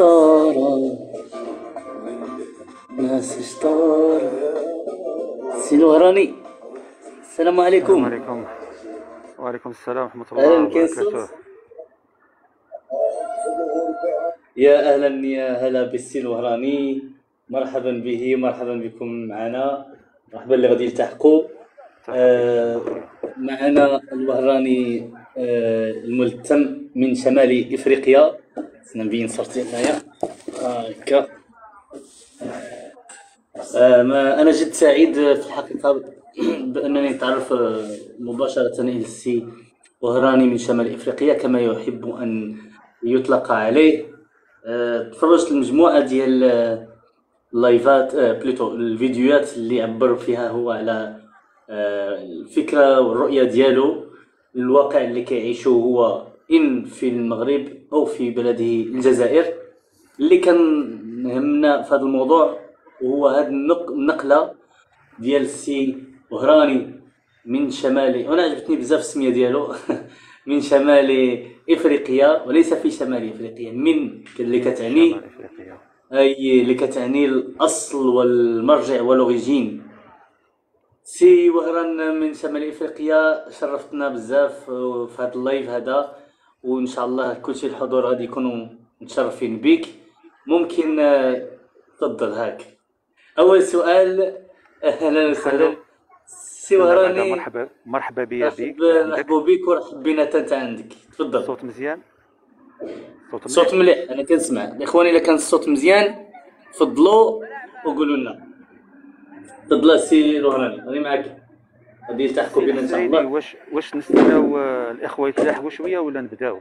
خسارة ناس شطار سي الوهراني السلام السلام عليكم. عليكم وعليكم السلام ورحمة الله وبركاته. يا أهلا يا هلا بالسي الوهراني مرحبا به مرحبا بكم معنا. مرحبا اللي غادي يلتحقوا آه، معنا الوهراني آه، الملتم من شمال إفريقيا. نبين صورتي هنايا هكا آه، ما أنا جد سعيد في الحقيقة بأنني نتعرف آه، مباشرة إلى السي وهراني من شمال إفريقيا كما يحب أن يطلق عليه. آه، تفرجت المجموعه ديال آه، اللايفات آه، plutôt الفيديوهات اللي عبر فيها هو على آه، الفكرة والرؤية ديالو. الواقع اللي كيعيشه هو إن في المغرب أو في بلده الجزائر. اللي كان همنا في هذا الموضوع وهو هذه النق- النقلة ديال السي وهراني من شمال وأنا عجبتني بزاف السمية ديالو. من شمال إفريقيا وليس في شمال إفريقيا من اللي كتعني أي اللي كتعني الأصل والمرجع والأوريجين. سي وهران من شمال إفريقيا شرفتنا بزاف في هذا ال live هذا. وان شاء الله كل شيء الحضور غادي يكونوا متشرفين بك ممكن آه، تفضل هاك. أول سؤال أهلا وسهلا. سي وهراني مرحبا. مرحبا بيا عندك؟ رحبوا بك ورحب بنا أنت عندك. تفضل. الصوت مزيان؟ الصوت مليح؟ مليح. أنا كنسمع. الاخوان إلا كان الصوت مزيان فضلوا وقولوا لنا. تفضل السي الوهراني راني معاك. غادي يلتحقوا بنا إن شاء الله. واش واش نستناو آه، الإخوة يتلاحقوا شوية ولا نبداو؟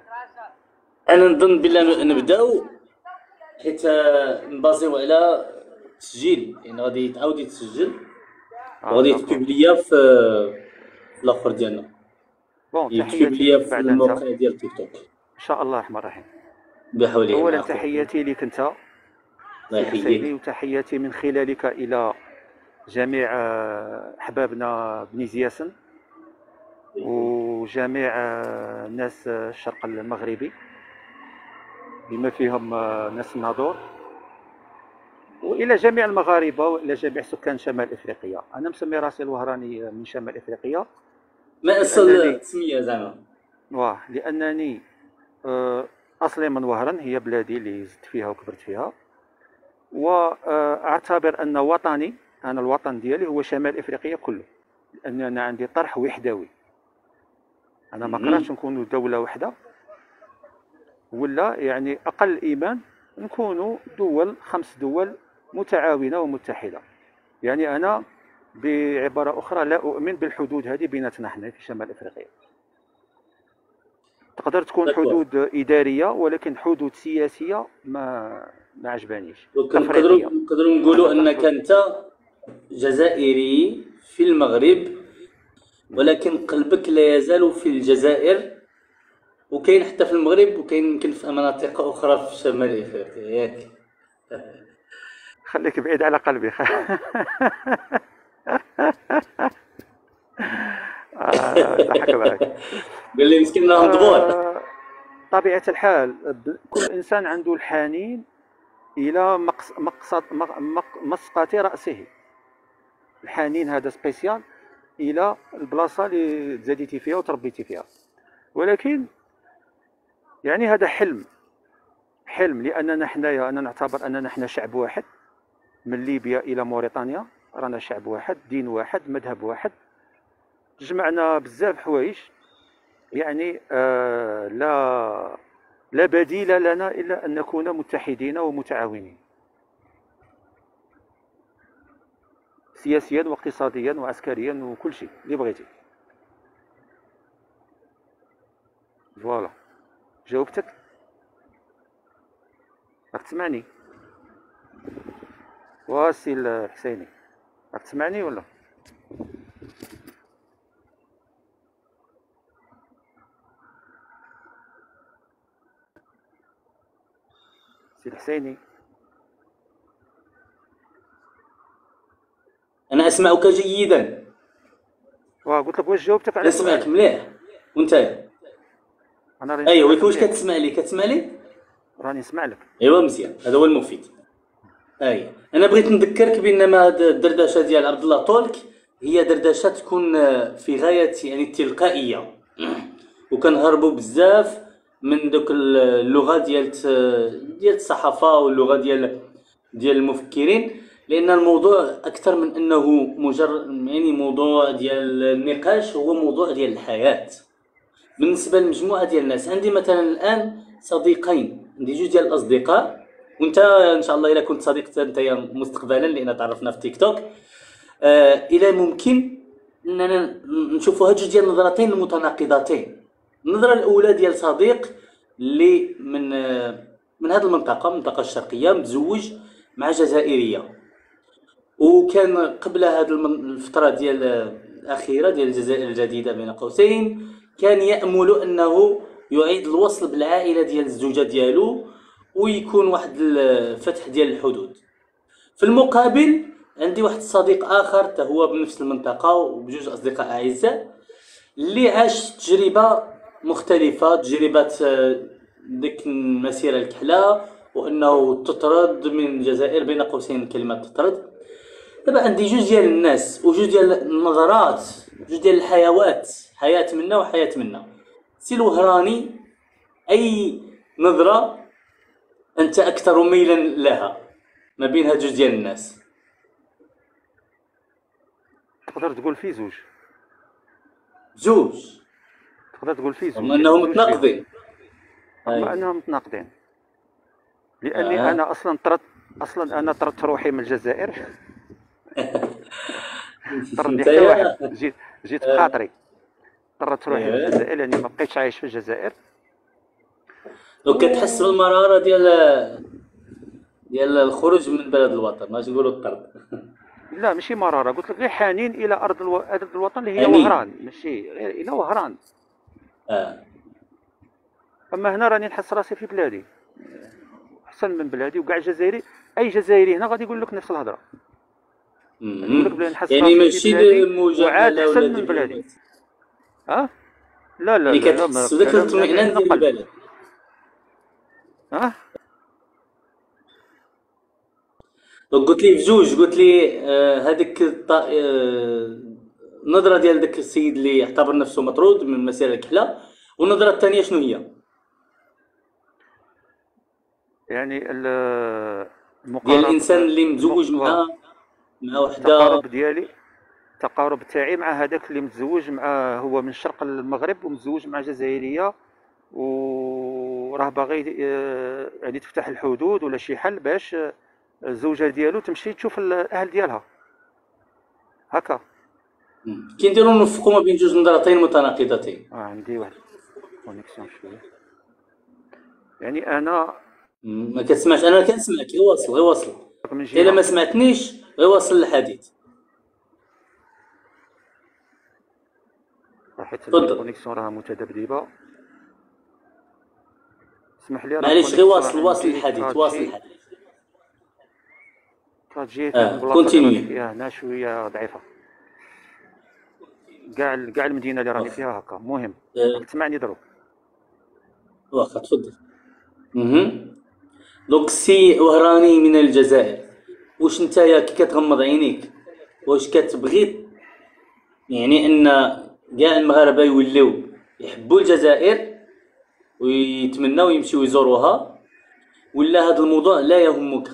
أنا نظن بلا نبداو حيت آه، نبازيو على تسجيل يعني غادي يتعاود يتسجل آه وغادي d'accord يتبيبليا في الآخر ديالنا. bon تحياتي في الموقع ديال تيك توك. إن شاء الله الرحمن الرحيم. بحول الله اولا تحياتي لك أنت. الله يحييك. وتحياتي من خلالك إلى جميع آه، أحبابنا بني زياسن وجميع آه، ناس آه، الشرق المغربي بما فيهم ناس الناظور وإلى جميع المغاربة وإلى جميع سكان شمال إفريقيا. أنا مسمي راسي الوهراني من شمال إفريقيا. ما أصل التسميه زعما واه لأنني أصلي من وهران هي بلادي اللي زدت فيها وكبرت فيها. واعتبر أن وطني أنا الوطن ديالي هو شمال إفريقيا كله لأن أنا عندي طرح وحدوي. أنا ما. قررتش نكونوا دولة واحدة ولا يعني أقل إيمان نكونوا دول خمس دول متعاونة ومتحدة. يعني أنا بعبارة أخرى لا أؤمن بالحدود هذه بيناتنا حنا في شمال إفريقيا. تقدر تكون حدود إدارية ولكن حدود سياسية ما ما عجبانيش. نقدروا نقولوا أنك أنت جزائري في المغرب ولكن قلبك لا يزال في الجزائر. وكاين حتى في المغرب وكاين يمكن في مناطق أخرى في شمال إفريقيا. ياك. خليك بعيد على قلبي. آه، ضحك معك قال لي مسكين نهضبور آه، طبيعة الحال كل إنسان عنده الحنين مقص- مقصد مق- مق- مسقط رأسه. الحنين هذا سبيسيال إلى البلاصة اللي تزاديتي فيها وتربيتي فيها. ولكن يعني هذا حلم حلم لأننا حنايا أنا نعتبر أننا حنا شعب واحد من ليبيا إلى موريتانيا رانا شعب واحد دين واحد مذهب واحد. جمعنا بزاف حوايج يعني آه لا لا بديل لنا إلا أن نكون متحدين ومتعاونين. سياسيا واقتصاديا وعسكريا وكل شيء اللي بغيتي. voilà. جاوبتك. راك تسمعني؟ واسي الحسيني راك تسمعني ولا؟ سي الحسيني أنا اسمعك جيدا قلت لك واش جاوبتك على اسمعك مليح. وأنت؟ أنا راني نسمعك واش. كتسمع لي؟ كتسمع لي؟ راني نسمع لك. ايوا مزيان. هذا هو المفيد. اي أنا بغيت نذكرك بأن ما الدردشة ديال عبد الله طولك هي دردشة تكون في غاية يعني التلقائيه وكنهربوا بزاف من دوك اللغة ديال ديال الصحافة واللغة ديال ديال المفكرين. لأن الموضوع أكثر من أنه مجرد يعني موضوع ديال النقاش هو موضوع ديال الحياة. بالنسبة لمجموعه ديال الناس عندي مثلا الآن صديقين عندي جوج ديال الأصدقاء. وأنت إن شاء الله إلا كنت صديق أنت مستقبلا لأن تعرفنا في تيك توك. آه إلى ممكن أننا نشوفوا هاد جوج ديال النظرتين المتناقضتين النظرة الأولى ديال صديق اللي من آه من هذه المنطقة المنطقة الشرقية متزوج مع جزائرية. وكان قبل هذه الفترة ديال الأخيرة ديال الجزائر الجديدة بين قوسين كان يأمل أنه يعيد الوصل بالعائلة ديال الزوجة ديالو ويكون واحد الفتح ديال الحدود. في المقابل عندي واحد الصديق آخر تا هو بنفس المنطقة وبجوج أصدقاء أعزاء اللي عاش تجربة مختلفة تجربة آه، ديك المسيرة الكحلة وأنه تطرد من الجزائر بين قوسين كلمة تطرد. دابا عندي جوج ديال الناس وجوج ديال النظرات جوج ديال الحيوات حياة منا وحياة منا. سي الوهراني أي نظرة أنت أكثر ميلا لها ما بين هاد جوج ديال الناس؟ تقدر تقول في زوج. جوج تقدر تقول في زوج. هم أنهم زوج متناقضين. أي. أنهم متناقضين. لأني آه. أنا أصلا طردت أصلا أنا طردت روحي من الجزائر. أنت حتى واحد. جيت جيت بخاطري. طردت روحي من إيه. الجزائر لاني ما بقيتش عايش في الجزائر. دونك كتحس بالمرارة ديال ديال الخروج من بلد الوطن ماشي نقولوا الطرد لا ماشي مرارة. قلت لك غير حنين إلى أرض ألو... أرض الوطن اللي هي حنين. وهران. ماشي غير إلى وهران. آه. أما هنا راني نحس راسي في بلادي. أحسن من بلادي وكاع الجزائري أي جزائري هنا غادي يقول لك نفس الهضرة يقول لك بلي نحس يعني راسي في ماشي وعاد ولا من بلادي. البلاد. ها لا لا اللي لا كتحس بداك كلام الاطمئنان ديال. البلد ها دونك قلت لي في جوج قلت لي آه، هذيك الط- آه، النظرة ديال ذاك السيد اللي اعتبر نفسه مطرود من مسيرة الكحلة والنظرة الثانية شنو هي؟ يعني ال- ديال الإنسان اللي المق- مع مع وحدة. التقارب ديالي التقارب تاعي مع هذاك اللي متزوج مع هو من شرق المغرب ومتزوج مع جزائرية وراه باغي آه، يعني تفتح الحدود ولا شي حل باش الزوجة ديالو تمشي تشوف الأهل ديالها. هكا. كي نديرو نوفقوا ما بين جوج نظرتين متناقضتين. آه عندي واحد connexion شوية. يعني أنا. ما كتسمعش أنا كنسمعك غير واصل غير واصل. من إلا ما سمعتنيش غير واصل الحديث حيت. ال connexion راها متذبذبه اسمح لي معليش غير واصل واصل الحديث واصل الحديث آه،. راني فيها هنا شوية ضعيفة. كاع كاع المدينة اللي راني. فيها هكا. المهم آه، تسمعني دروك. واخا تفضل. مهم. donc السي وهراني من الجزائر. واش نتايا كي كتغمض عينيك؟ واش كتبغي؟ يعني ان كاع المغاربة يوليو يحبوا الجزائر ويتمناو يمشيو يزوروها ولا هذا الموضوع لا يهمك؟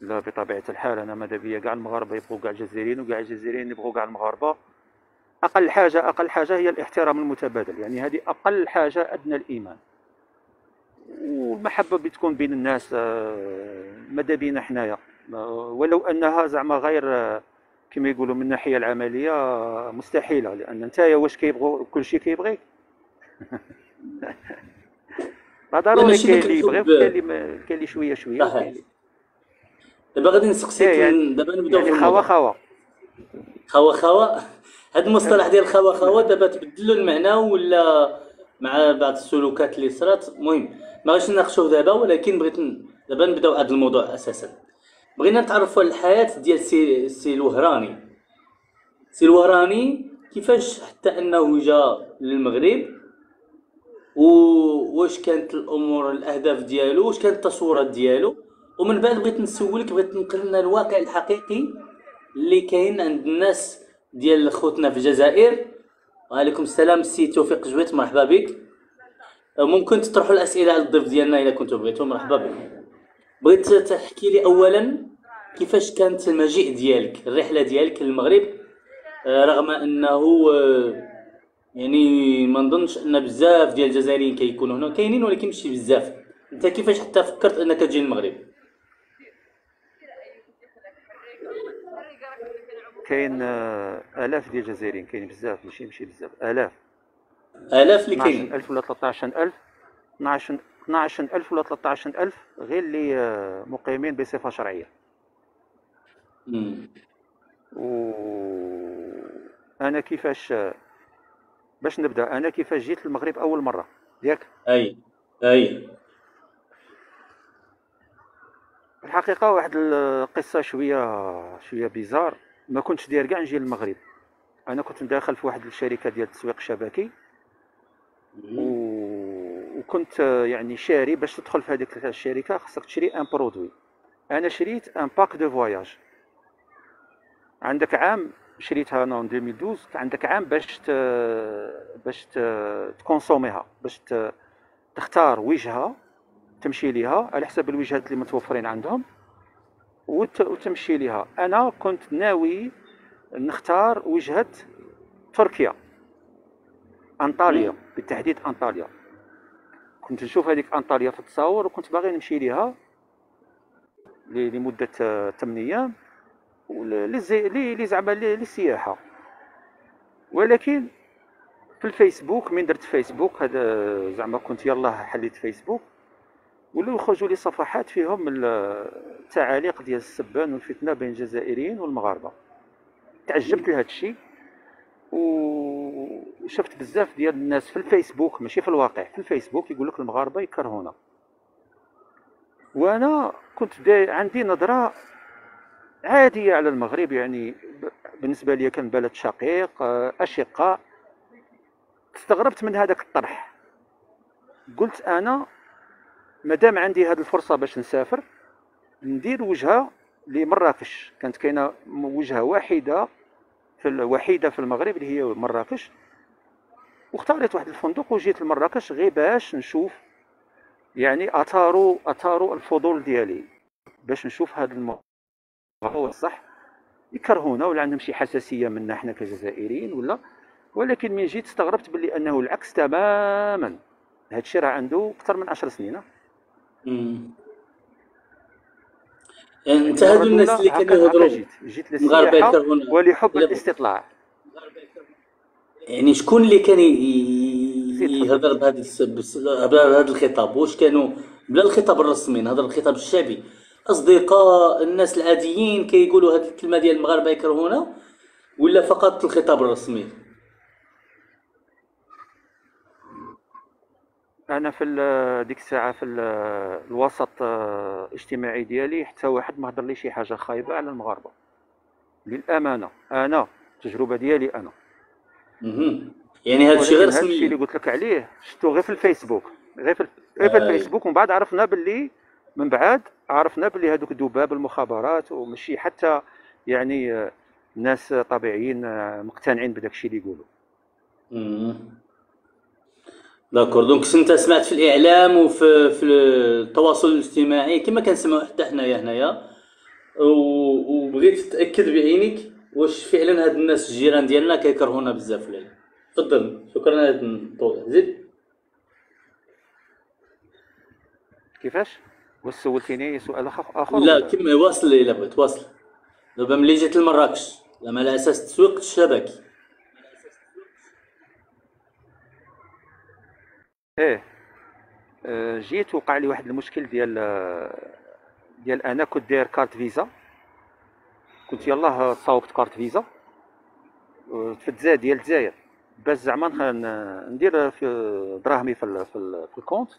لا بطبيعة الحال أنا ماذا بيا؟ كاع المغاربة يبغوا كاع الجزائريين وكاع الجزائريين يبغوا كاع المغاربة. أقل حاجة أقل حاجة هي الاحترام المتبادل يعني هذه أقل حاجة أدنى الإيمان. والمحبة بتكون بين الناس آه، ماذا بينا حنايا؟ آه، ولو أنها زعما غير آه، كما يقولوا من الناحية العملية مستحيلة لأن أنت واش كيبغوا كل شيء كيبغيك. ما ضروري كاين اللي يبغي وكاين اللي ما- كاين اللي شوية شوية دابا غادي نسقسيك إيه، يعني- دابا نبداو يعني خوا. خوا. خوا خوا؟ هاد المصطلح ديال خوا خوا دابا تبدلوا المعنى ولا مع بعض السلوكات اللي صرات؟ المهم ما غاديش نناقشوه دابا ولكن بغيت دابا نبداو هذا الموضوع أساسا. بغينا نتعرفوا على الحياة ديال سي سي الوهراني. سي الوهراني كيفاش حتى أنه جا للمغرب وواش كانت الأمور الأهداف ديالو واش كانت التصورات ديالو. ومن بعد بغيت نسولك بغيت تنقل لنا الواقع الحقيقي اللي كاين عند الناس ديال خوتنا في الجزائر. وعليكم السلام السي توفيق جويت مرحبا بك. ممكن تطرحوا الأسئلة على الضيف ديالنا اذا كنتوا بغيتوا مرحبا بك. بغيت تحكي لي اولا كيفاش كانت المجيء ديالك الرحلة ديالك للمغرب آه، رغم أنه آه، يعني ما نظنش أن بزاف ديال الجزائريين كيكونوا هنا كاينين ولكن ماشي بزاف. أنت كيفاش حتى فكرت أنك تجي للمغرب؟ كاين آلاف ديال الجزائريين كاين بزاف ماشي ماشي بزاف آلاف. آلاف اللي كاينين 12000 ولا 13000 12 12000 ولا 13000 غير اللي آه، مقيمين بصفة شرعية. مم. و أنا كيفاش باش نبدأ؟ أنا كيفاش جيت للمغرب أول مرة؟ ياك؟ أي أي. الحقيقة واحد القصة شوية شوية bizarre. ما كنتش داير كاع نجي للمغرب. أنا كنت داخل في واحد الشركة ديال التسويق الشبكي. وكنت يعني شاري باش تدخل في هذيك الشركة خصك تشري un produit أنا شريت un pack de voyage عندك عام شريتها أنا 2012 عندك عام باش ت... باش ت... تكونسوميها باش ت... تختار وجهة تمشي ليها على حسب الوجهات اللي متوفرين عندهم وت... وتمشي ليها. أنا كنت ناوي نختار وجهة تركيا أنطاليا. بالتحديد أنطاليا. كنت نشوف هذيك أنطاليا في التصاور وكنت باغي نمشي ليها لمدة 8 أيام. ول- للزي- ل- ل- زعما للسياحة. ولكن في الفيسبوك من درت فيسبوك هذا زعما كنت يلاه حليت فيسبوك. ولاو يخرجوا لي صفحات فيهم ال- التعاليق ديال السبان والفتنة بين الجزائريين والمغاربة. تعجبت لهذا الشيء. وشفت بزاف ديال الناس في الفيسبوك ماشي في الواقع في الفيسبوك يقول لك المغاربة يكرهونا. وأنا كنت عندي نظرة عادية على المغرب يعني بالنسبة لي كان بلد شقيق آه، اشقاء استغربت من هذاك الطرح. قلت أنا مادام عندي هذه الفرصة باش نسافر ندير وجهة لمراكش. كانت كاينة وجهة واحدة في ال- وحيده في المغرب اللي هي مراكش. واختاريت واحد الفندق وجيت لمراكش غير باش نشوف يعني اثاروا اثاروا الفضول ديالي باش نشوف هذا الموضوع. هو الصح يكرهونا ولا عندهم شي حساسية منا حنا كجزائريين ولا؟ ولكن من جيت استغربت باللي أنه العكس تماما. هذا الشيء راه عنده أكثر من 10 سنين. مم. انت هادو الناس اللي كانوا يهضروا للسياحة يكرهونا ولحب الاستطلاع. يعني شكون اللي كان يهضر بهذا بهذا الخطاب؟ واش كانوا؟ بلا الخطاب الرسمي نهضر الخطاب الشعبي. أصدقاء الناس العاديين كيقولوا هذه الكلمة ديال المغاربة يكرهونا ولا فقط الخطاب الرسمي؟ أنا في ديك الساعة في ال- الوسط آه، الاجتماعي ديالي حتى واحد ما هضر لي شي حاجة خايبة على المغاربة للأمانة أنا التجربة ديالي أنا. يعني هذا الشيء غير هذا الشيء اللي قلت لك عليه شفتو غير في الفيسبوك غير في, غير في آه. الفيسبوك ومن بعد عرفنا باللي من بعد عرفنا بلي هذوك دباب المخابرات وماشي حتى يعني آه، ناس طبيعيين مقتنعين بداك الشيء اللي يقولوا. d'accord. donc انت سمعت في الإعلام وفي في التواصل الاجتماعي كما كنسمعوا حتى حنايا هنايا وبغيت تتاكد بعينك واش فعلا هاد الناس الجيران ديالنا كيكرهونا بزاف ولا لا تفضل شكرا على هاد التوضيح. زيد. كيفاش؟ واش سولتيني سؤال اخر لا؟ كما واصل إلا بغيت واصل. دابا ملي جيت لمراكش زعما على أساس تسويق الشبكي. إيه. آه، جيت وقع لي واحد المشكل ديال آه، ديال أنا كنت داير كارت فيزا. كنت يلاه صاوبت carte Visa. آه، في الجزائر ديال الجزائر. باش زعما ندير في دراهمي في في, ال- في ال compte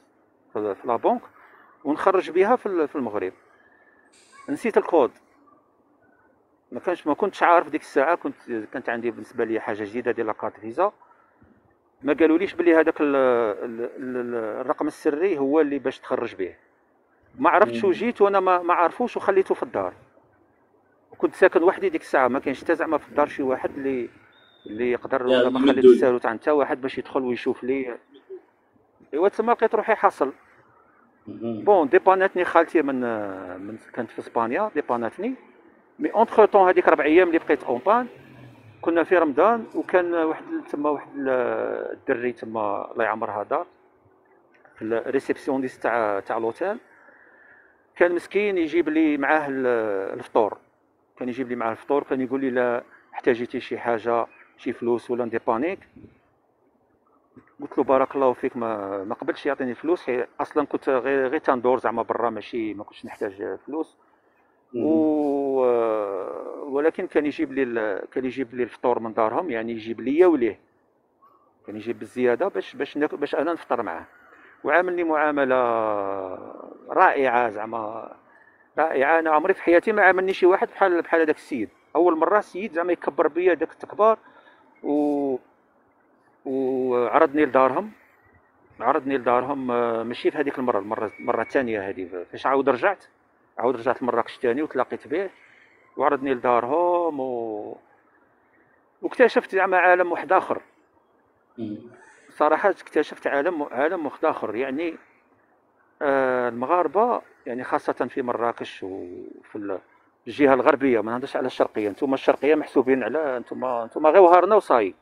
في, في la banque ونخرج بها في في المغرب. نسيت الكود. ما كانش ما كنتش عارف ديك الساعة كنت كانت عندي بالنسبة لي حاجة جديدة ديال la carte Visa. ما قالوليش بلي هذاك ال- ال- ال- الرقم السري هو اللي باش تخرج به ما عرفتش. وجيت وأنا ما ما عرفوش وخليته في الدار كنت ساكن وحدي ديك الساعة ما كاينش حتى زعما في الدار شي واحد اللي اللي يقدر ولا ما خليت. الساروت عن حتى واحد باش يدخل ويشوف لي ايوا تما لقيت روحي حاصل. bon ديباناتني خالتي من من كانت في اسبانيا ديباناتني mais entre-temps هذيك ربع أيام اللي بقيت en panne كنا في رمضان وكان واحد تما واحد ال- الدري تما الله يعمرها دار في ال réceptionniste تاع تاع l'hôtel كان مسكين يجيب لي معاه ال- الفطور. كان يجيب لي معاه الفطور كان يقول لي لا احتاجيتي شي حاجة شي فلوس ولا نديبانيك قلت له بارك الله فيك ما ما قبلش يعطيني فلوس حي أصلا كنت غير غير تندور زعما برا ماشي ما كنتش نحتاج فلوس. و... ولكن كان يجيب لي. كان يجيب لي الفطور من دارهم يعني يجيب ليا وليه. كان يجيب بالزياده باش باش باش أنا نفطر معاه. وعاملني معاملة رائعة زعما. رائعة. أنا عمري في حياتي ما عاملني شي واحد بحال بحال هذاك السيد. أول مرة السيد زعما يكبر بيا داك التكبار و وعرضني لدارهم. عرضني لدارهم آه، ماشي في هذيك المرة المره المرة الثانية هذه. فاش عاود رجعت. عاود رجعت لمراكش ثاني وتلاقيت به. وعرضني لدارهم و... واكتشفت زعما عالم واحد آخر. صراحة اكتشفت عالم عالم واحد آخر. يعني آه المغاربة يعني خاصة في مراكش وفي ال- الجهة الغربية ما نهضرش على الشرقية. أنتم الشرقية محسوبين على أنتم أنتم غير وهرنا وصاي.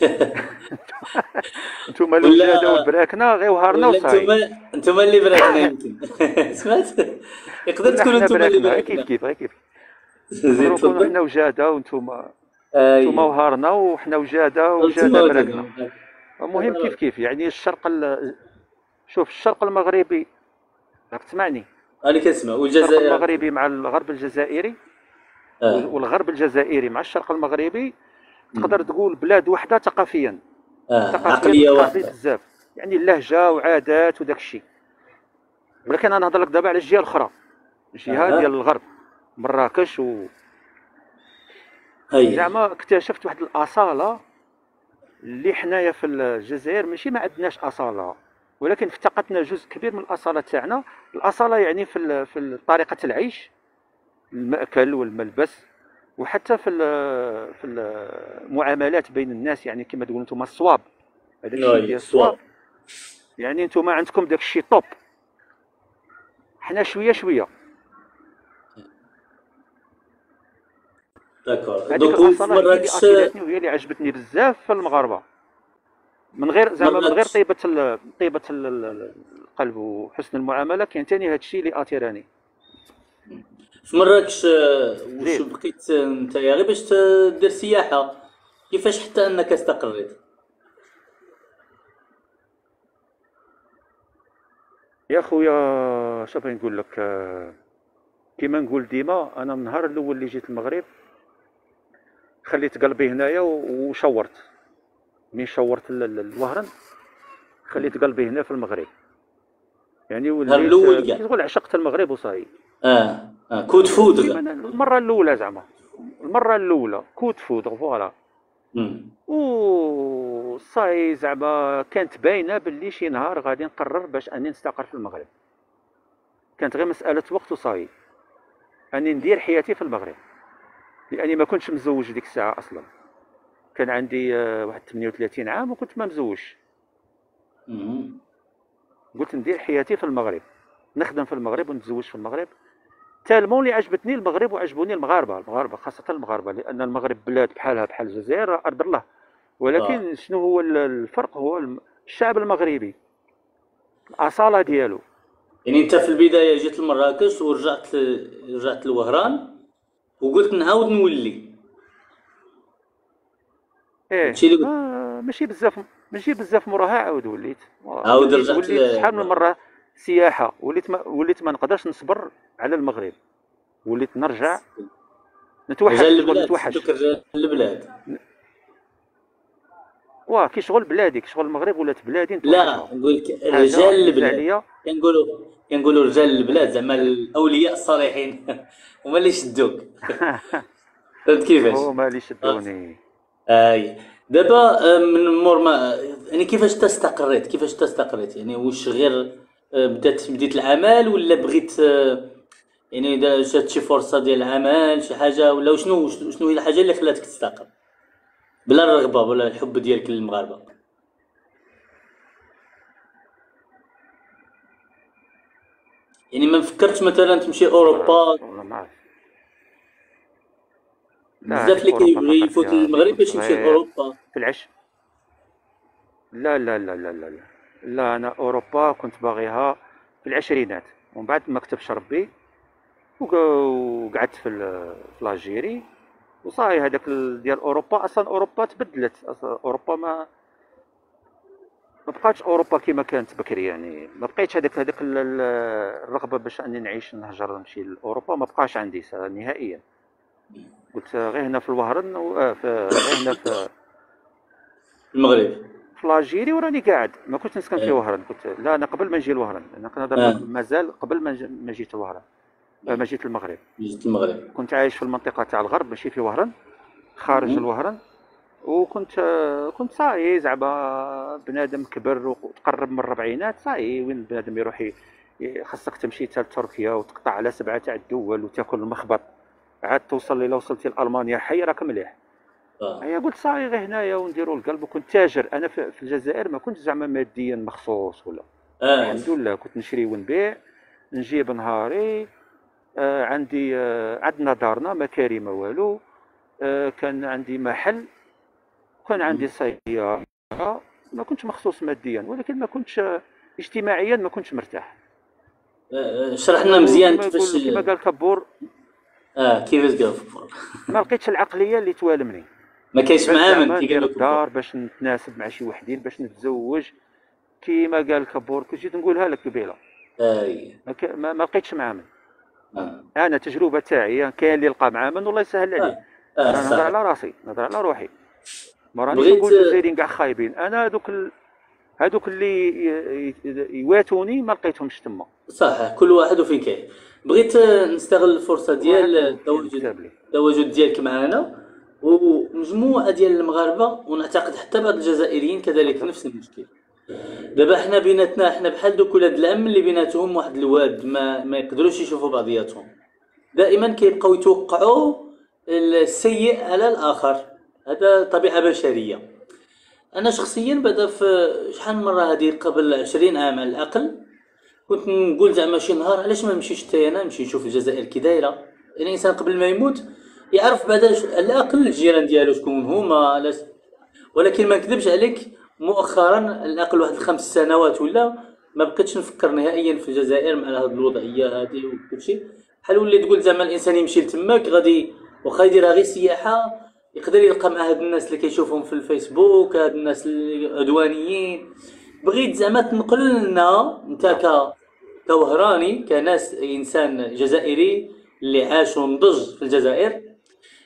أنتم ولا- الوجاده والبراكنه غير وهرنا وصاي. انتوما انتوما اللي براكنا يمكن. سمعت؟ يقدر حنا انتوما اللي براكنا كيف براكنا كيف كيف. زيد تفضل. حنا وجادة وأنتم. أنتم وهرنا وحنا وجادة وجادة وجدنا. المهم كيف كيف؟ يعني الشرق ال... شوف الشرق المغربي راك تسمعني؟ أنا كنسمع. الشرق والجزائر؟ المغربي مع الغرب الجزائري آه. والغرب الجزائري مع الشرق المغربي تقدر تقول بلاد واحدة ثقافيا. آه. ثقافيا عقلية واحدة. بزاف. يعني اللهجة وعادات وداك الشيء. ولكن أنا نهضر لك دابا على الجهة الأخرى. الجهة أها. ديال الغرب. مراكش و هي زعما اكتشفت واحد الأصالة اللي حنايا في الجزائر ماشي ما عندناش أصالة ولكن افتقدنا جزء كبير من الأصالة تاعنا. الأصالة يعني في في طريقة العيش المأكل والملبس وحتى في ال- في المعاملات بين الناس يعني كما تقولوا أنتم الصواب. هذاك الشيء ديال الصواب. الصواب. يعني أنتم عندكم داك الشيء top. حنا شوية شوية. d'accord donc في الأصالة هي اللي مراكش وهي اللي عجبتني بزاف في المغاربة. من غير زعما من غير. طيبة ال- طيبة ال- ال- القلب وحسن المعاملة كاين ثاني هذا الشيء اللي اثرني في مراكش واش. بقيت انت غير باش تدير سياحة. كيفاش حتى أنك استقريت؟ يا خويا بغيت نقول لك؟ آه، كيما نقول ديما أنا من النهار الأول اللي جيت المغرب خليت قلبي هنايا وشورت. ملي شورت ال- ال- الوهران خليت قلبي هنا في المغرب. يعني وليت آه، تقول عشقت المغرب وصاي. آه آه coup de أنا المرة الأولى زعما. المرة الأولى coup de foudre voilà. و صاي زعما كانت باينة باللي شي نهار غادي نقرر باش أني نستقر في المغرب. كانت غير مسألة وقت وصاي. أني ندير حياتي في المغرب. لاني ما كنتش مزوج ديك الساعة أصلا. كان عندي آه، واحد 38 عام وكنت ما مزوجش. قلت ندير حياتي في المغرب. نخدم في المغرب ونتزوج في المغرب. تالمون اللي عجبتني المغرب وعجبوني المغاربة. المغاربة خاصة المغاربة لأن المغرب بلاد بحالها بحال الجزائر أرض الله. ولكن شنو هو ال- الفرق؟ هو الشعب المغربي. الأصالة ديالو. يعني أنت في البداية جيت لمراكش ورجعت. رجعت لوهران؟ وقلت نعاود نولي. إيه. هادشي اللي. ما ماشي بزاف ماشي بزاف موراها عاود وليت. عاود رجعت وليت شحال من مرة سياحة. وليت ما وليت ما نقدرش نصبر على المغرب. وليت نرجع نتوحش نتوحش. البلاد واه كي شغل بلادي كي شغل المغرب ولات بلادي. لا نقول لك رجال البلاد. كنقولوا كنقولوا رجال البلاد زعما الأولياء الصالحين. هما اللي شدوك فهمت كيفاش؟ هما اللي شدوني أي. دابا من مور ما يعني كيفاش تستقريت؟ كيفاش تستقريت؟ يعني واش غير بدات بديت العمل ولا بغيت يعني جات شي فرصة ديال العمل شي حاجة ولا شنو شنو هي الحاجة اللي خلاتك تستقر؟ بلا الرغبه ولا الحب ديالك للمغاربة. يعني ما فكرتش مثلا تمشي أوروبا. والله ما عرفت. لا، بزاف اللي كيبغي يفوت يا للمغرب باش يمشي صغير. لأوروبا. في العش. لا لا لا لا لا لا. لا أنا أوروبا كنت باغيها في العشرينات. ومن بعد ما كتبش ربي وق- وقعدت في لاجيري وصاي هذاك ال- ديال أوروبا. أصلا أوروبا تبدلت. أصلا أوروبا ما ما بقاتش أوروبا كما كانت بكري يعني. ما بقيتش هذاك هذاك ال- ال- الرغبة باش أني نعيش نهجر نمشي لأوروبا. ما بقاش عندي نهائيا. قلت غير هنا في الوهران و- آه، في غير هنا في المغرب. في لاجيري وراني قاعد. ما كنتش نسكن في وهران. كنت لا أنا قبل ما نجي لوهران. أنا كنهضر آه. مازال قبل ما جيت لوهران. آه، ما جيت المغرب. جيت المغرب. كنت عايش في المنطقة تاع الغرب ماشي في وهران خارج مم. الوهران وكنت آه، كنت صاي زعما بنادم كبر وتقرب من الربعينات صاي وين بنادم يروح خاصك تمشي حتى لتركيا وتقطع على سبعة تاع الدول وتاكل المخبط. عاد توصل إلى وصلتي لالمانيا حي راك مليح. آه. هي قلت صاي غير هنايا ونديروا القلب وكنت تاجر. أنا في الجزائر ما كنتش زعما ماديا مخصوص ولا. آه. الحمد لله كنت نشري ونبيع نجيب نهاري آه عندي آه عندنا دارنا ما كريمة والو. آه كان عندي محل كان عندي سيارة ما كنتش مخصوص ماديا ولكن ما كنتش آه، اجتماعيا ما كنتش مرتاح. آه، شرح لنا مزيان كيفاش كما قال كبور؟ آه كيفاش قال ما لقيتش العقلية اللي توالمني. ما كاينش من كي قال الدار باش نتناسب مع شي وحدين باش نتزوج. كيما قال كبور كنت جيت نقولها لك قبيلة. اي ما, ك... ما, ما لقيتش معامل أنا تجربة تاعي كاين اللي لقى معامل والله يسهل عليه. آه. أنا نهضر على راسي نهضر على روحي. ما رانيش نقول الجزائريين كاع خايبين. أنا هذوك ال... هذوك اللي. يواتوني ما لقيتهمش تما. صح كل واحد وفين كاين. بغيت آه، نستغل الفرصة ديال التواجد. التواجد ديالك معنا ومجموعة ديال المغاربة ونعتقد حتى بعض الجزائريين كذلك نفس المشكل. دابا حنا بيناتنا حنا بحال دوك ولاد العم اللي بيناتهم واحد الواد ما ما يقدروش يشوفوا بعضياتهم. دائما كيبقاو يتوقعوا السيء على الآخر. هذا طبيعة بشرية. أنا شخصيا بعدا في شحال من مرة هذه قبل 20 عام على الأقل كنت نقول زعما شي نهار علاش ما نمشيش حتى أنا نمشي نشوف الجزائر كي دايرة. يعني الإنسان قبل ما يموت يعرف بعدا على الأقل الجيران ديالو شكون هما ولكن ما نكذبش عليك مؤخرا الاقل واحد الخمس سنوات ولا ما بقيتش نفكر نهائيا في الجزائر مع هذه الوضعية هذه وكل شيء. بحال ولي تقول زعما الإنسان يمشي لتماك غادي واخا يديرها غير سياحة يقدر يلقى مع هاد الناس اللي كيشوفهم في الفيسبوك هاد الناس العدوانيين بغيت زعما تنقل لنا انت كوهراني كناس إنسان جزائري اللي عاش ونضج في الجزائر.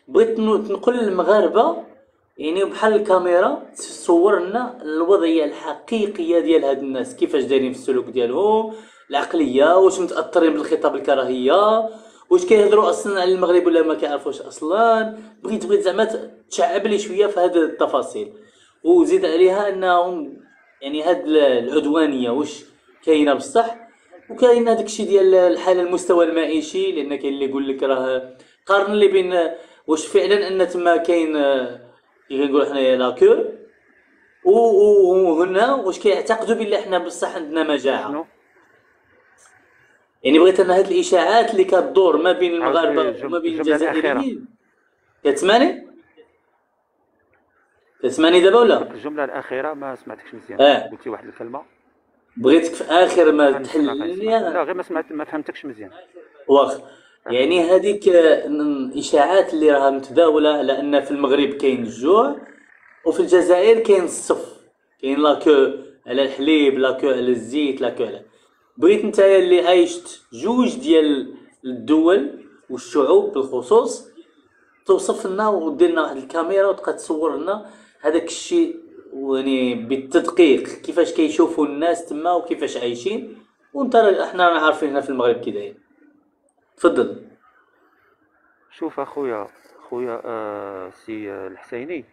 بغيت تنقل للمغاربة يعني بحال الكاميرا تصور لنا الوضعيه الحقيقية ديال هاد الناس. كيفاش دايرين في السلوك ديالهم؟ العقلية واش متأثرين بالخطاب الكراهية؟ واش كيهضروا أصلا على المغرب ولا ما كيعرفوش أصلا؟ بغيت بغيت زعما تشعب لي شوية في هاد التفاصيل. وزيد عليها أنهم يعني هاد العدوانية واش كاينة بصح؟ وكاين هذاك الشيء ديال الحالة المستوى المعيشي لأن كاين اللي يقول لك راه قارن لي بين واش فعلا أن تما كاين كي كنقولوا حنايا لاكو. وهنا واش كيعتقدوا بلي حنا بصح عندنا مجاعة. يعني بغيت أنا هاد الإشاعات اللي كتدور ما بين المغاربة وما بين الجزائريين. كتسمعني؟ كتسمعني دابا ولا؟ الجملة الأخيرة ما سمعتكش مزيان. آه. قلتي واحد الكلمة. بغيتك في آخر ما تحل لا غير ما سمعت ما فهمتكش مزيان. واخ يعني هذيك الاشاعات اللي راها متداولة على أن في المغرب كاين الجوع وفي الجزائر كاين الصف. كاين لاكو على الحليب la queue على الزيت la queue على. بغيت نتايا اللي عايشت جوج ديال الدول والشعوب بالخصوص توصف لنا ودير لنا واحد الكاميرا وتبقى تصور لنا هذاك الشيء يعني بالتدقيق كيفاش كيشوفوا الناس تما وكيفاش عايشين. وانت إحنا عارفين هنا في المغرب كي داير. تفضل. شوف أخويا أخويا آه سي آه، الحسيني.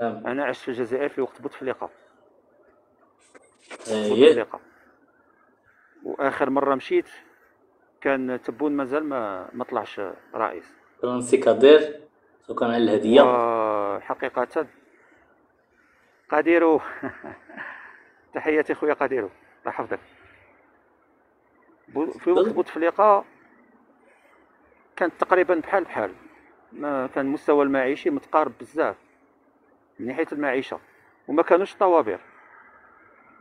نعم. أنا عشت في الجزائر في وقت بوتفليقة. هي بوتفليقة. وآخر مرة مشيت كان تبون مازال ما ما طلعش رئيس. فرنسي كادير شكرا على الهدية. وحقيقة قديرو. تحياتي خويا قديرو. الله يحفظك. في وقت بوتفليقة كانت تقريبا بحال بحال. ما كان المستوى المعيشي متقارب بزاف من ناحية المعيشة. وما كانوش طوابير.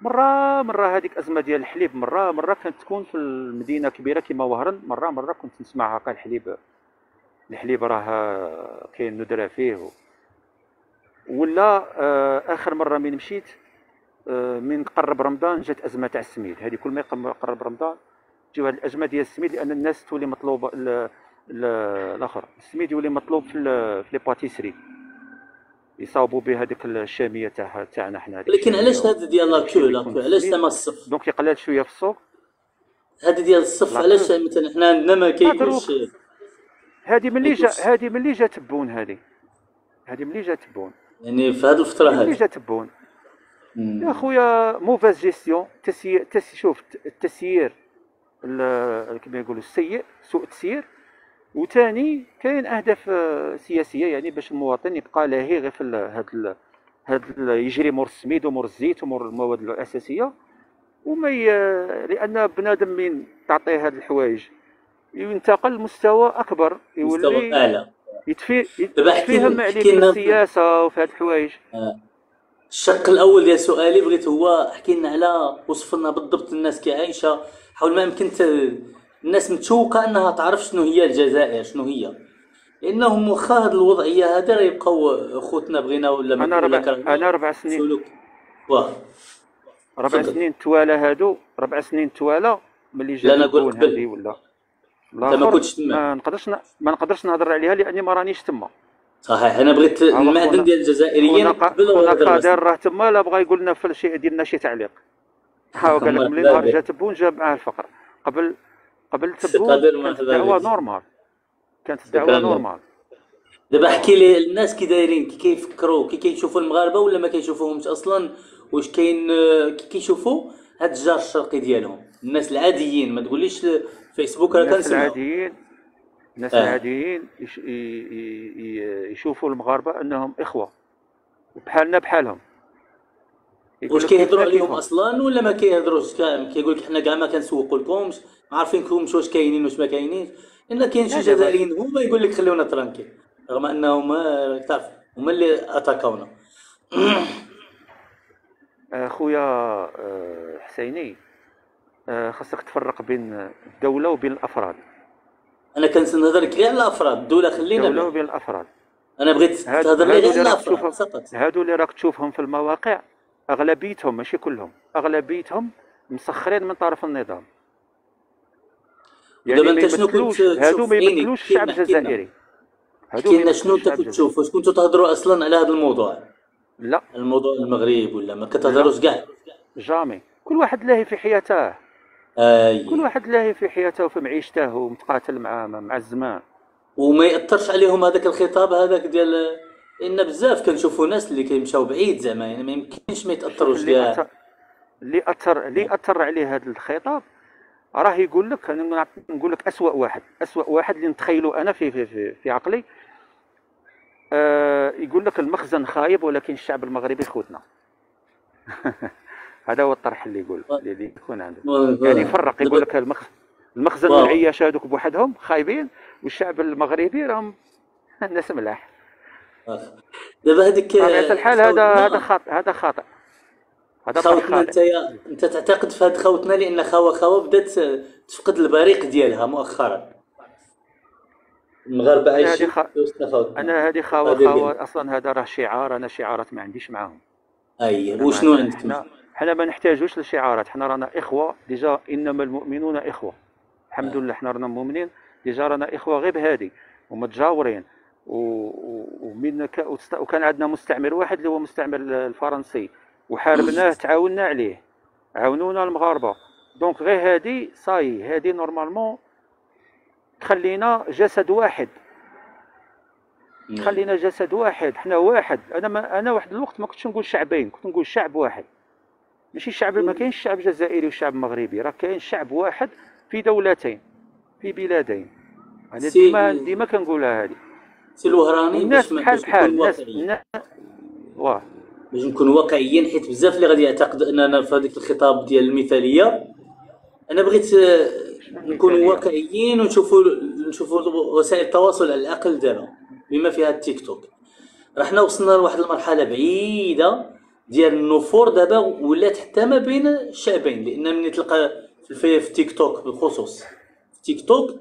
مرة مرة هذيك أزمة ديال الحليب مرة مرة كانت تكون في المدينة كبيرة كيما وهران مرة مرة كنت نسمع هكا الحليب الحليب راه كاين ندرة فيه. ولا آه، آخر مرة من مشيت آه، من قرب رمضان جات أزمة تاع السميد. هذه كل ما يقم- قرب رمضان تجيو هذه الأزمة ديال السميد لأن الناس تولي مطلوبة الآخر السميد يولي مطلوب في في les pâtisseries يصاوبوا به هذيك الشامية تاع تاعنا حنا لكن علاش هذا ديال la queue يكون la queue علاش. زعما الصف donc يقلل شوية في السوق هذا ديال الصف. علاش مثلا حنا عندنا ما كيكونش مدروك. هذه ملي جا. هذه ملي جا تبون هذه هذه ملي جا تبون يعني في هذه الفترة ملي هذه جا تبون يا مم. خويا mauvaise gestion تسيير تس شوف التسيير ال- كما يقولوا السيء سوء التسيير وثاني كاين أهداف آه، سياسية يعني باش المواطن يبقى لاهي غير في هاد هاد يجري مور السميد ومور الزيت ومور المواد الأساسية. وما ي... لأن بنادم من تعطيه هاد الحوايج ينتقل لمستوى أكبر مستوى يولي أعلى. يتفي يتفهم عليه السياسة وفي هاد الحوايج. الشق الأول ديال سؤالي بغيت هو احكي لنا على وصف لنا بالضبط الناس كي عايشة حول ما يمكن ت- الناس متشوقة أنها تعرف شنو هي الجزائر شنو هي. لانهم واخا هذه الوضعيه هذه راه يبقاو خوتنا بغينا ولا ما أنا ولا ربع أنا ربع سنين. واه. ربع. سنين توالى هادو. ربع سنين توالى ملي لا، جا أنا قلت الكون قبل. ولا. ما الآخر كنتش تما. ما نقدرش ن- ما نقدرش نهضر عليها لأني ما رانيش تما. صحيح أنا بغيت المعدن ديال الجزائريين قبل وهذا قادر. راه تما لا بغى يقول لنا في شي يدير لنا شي تعليق. ها قال لك ملي نهار. جا تبون جاب معاه الفقر. قبل قبل قادر كانت الدعوة. normal كانت الدعوة. normal دابا احكي لي الناس كي دايرين كي كيفكروا كي كيشوفوا المغاربة ولا ما كيشوفوهمش أصلا؟ واش كاين كي كيشوفوا هاد الجار الشرقي ديالهم. الناس العاديين ما تقوليش فيسبوك راه الناس كنسمعوا. العاديين الناس آه. العاديين يشوفوا المغاربة أنهم إخوة. وبحالنا بحالهم. واش كيهضروا عليهم. أصلا ولا ما كيهضروش؟ كاع كيقول لك حنا كاع ما كنسوقوا لكمش ما عارفينكمش واش كاينين واش ما كاينينش. لأن كاين شي جزائريين هما يقول لك خليونا tranquilles رغم انهم تعرف هما اللي attaquaw نا. آه، خويا آه، حسيني آه، خاصك تفرق بين الدولة وبين الأفراد. أنا كنهضر لك غير على الأفراد الدولة خلينا الدولة بها. وبين الأفراد. أنا بغيت تهضر لي غير على الأفراد فقط. هادو اللي راك تشوفهم في المواقع. أغلبيتهم ماشي كلهم. أغلبيتهم مسخرين من طرف النظام. يعني ودابا ما أنت شنو كنت هادو ما؟ يمثلوش الشعب. الجزائري هادو لنا شنو انت كنت. تشوف؟ واش كنتوا تهضروا أصلا على هذا الموضوع؟ لا. الموضوع المغرب ولا ما كتهضروش كاع؟ جامي. كل واحد لاهي في حياته. أي. كل واحد لاهي في حياته وفي معيشته ومتقاتل مع مع الزمان. وما يأثرش عليهم هذاك الخطاب هذاك ديال لأن بزاف كنشوفوا ناس اللي كيمشاو بعيد زعما يعني ما يمكنش ما يتأثروش اللي كاع اللي اثر اللي أثر عليه هذا الخطاب راه يقول لك أنا نقول لك اسوء واحد اسوء واحد اللي نتخيله أنا في في في, في عقلي آه يقول لك المخزن خايب ولكن الشعب المغربي خوتنا. هذا هو الطرح اللي يقول اللي يكون عنده. يعني يفرق يقول لك المخزن المخزن واو. والعياش هذوك بوحدهم خايبين والشعب المغربي راهم الناس ملاح. دابا هذيك بطبيعه الحال هذا هذا خاطئ هذا خاطئ. هذا خوتنا انت خاطئ. انت تعتقد في هاد خوتنا لأن خوا خوا بدات تفقد البريق ديالها مؤخرا. المغاربه عايشين خ- أنا هذه خاوه خاوه أصلا هذا راه شعار أنا شعارات ما عنديش معاهم. أي وشنو عندك؟ حنا حنا ما نحتاجوش للشعارات. حنا رانا إخوة déjà إنما المؤمنون إخوة. الحمد لله حنا رانا مؤمنين déjà رانا إخوة غير بهادي ومتجاورين. ومن وكان عندنا مستعمر واحد اللي هو مستعمر الفرنسي. وحاربناه تعاوننا عليه. عاونونا المغاربة. donc غير هادي صاي. هادي normalement تخلينا جسد واحد. خلينا جسد واحد. حنا واحد. أنا ما أنا واحد الوقت ما كنتش نقول شعبين كنت نقول شعب واحد. ماشي شعب ما كاينش شعب جزائري وشعب مغربي. راه كاين شعب واحد في دولتين في بلادين. أنا ديما ديما كنقولها هذه سي الوهراني الناس باش ما- بحال بحال واه. باش نكون واقعيين حيت بزاف اللي غادي يعتقد أننا في هذيك الخطاب ديال المثالية أنا بغيت آه، نكونوا؟ واقعيين ونشوفوا نشوفوا وسائل التواصل على الأقل دابا بما فيها التيك توك. راه حنا وصلنا لواحد المرحلة بعيدة ديال النفور دابا ولات حتى ما بين الشعبين لأن ملي تلقى في في في تيك توك بالخصوص في تيك توك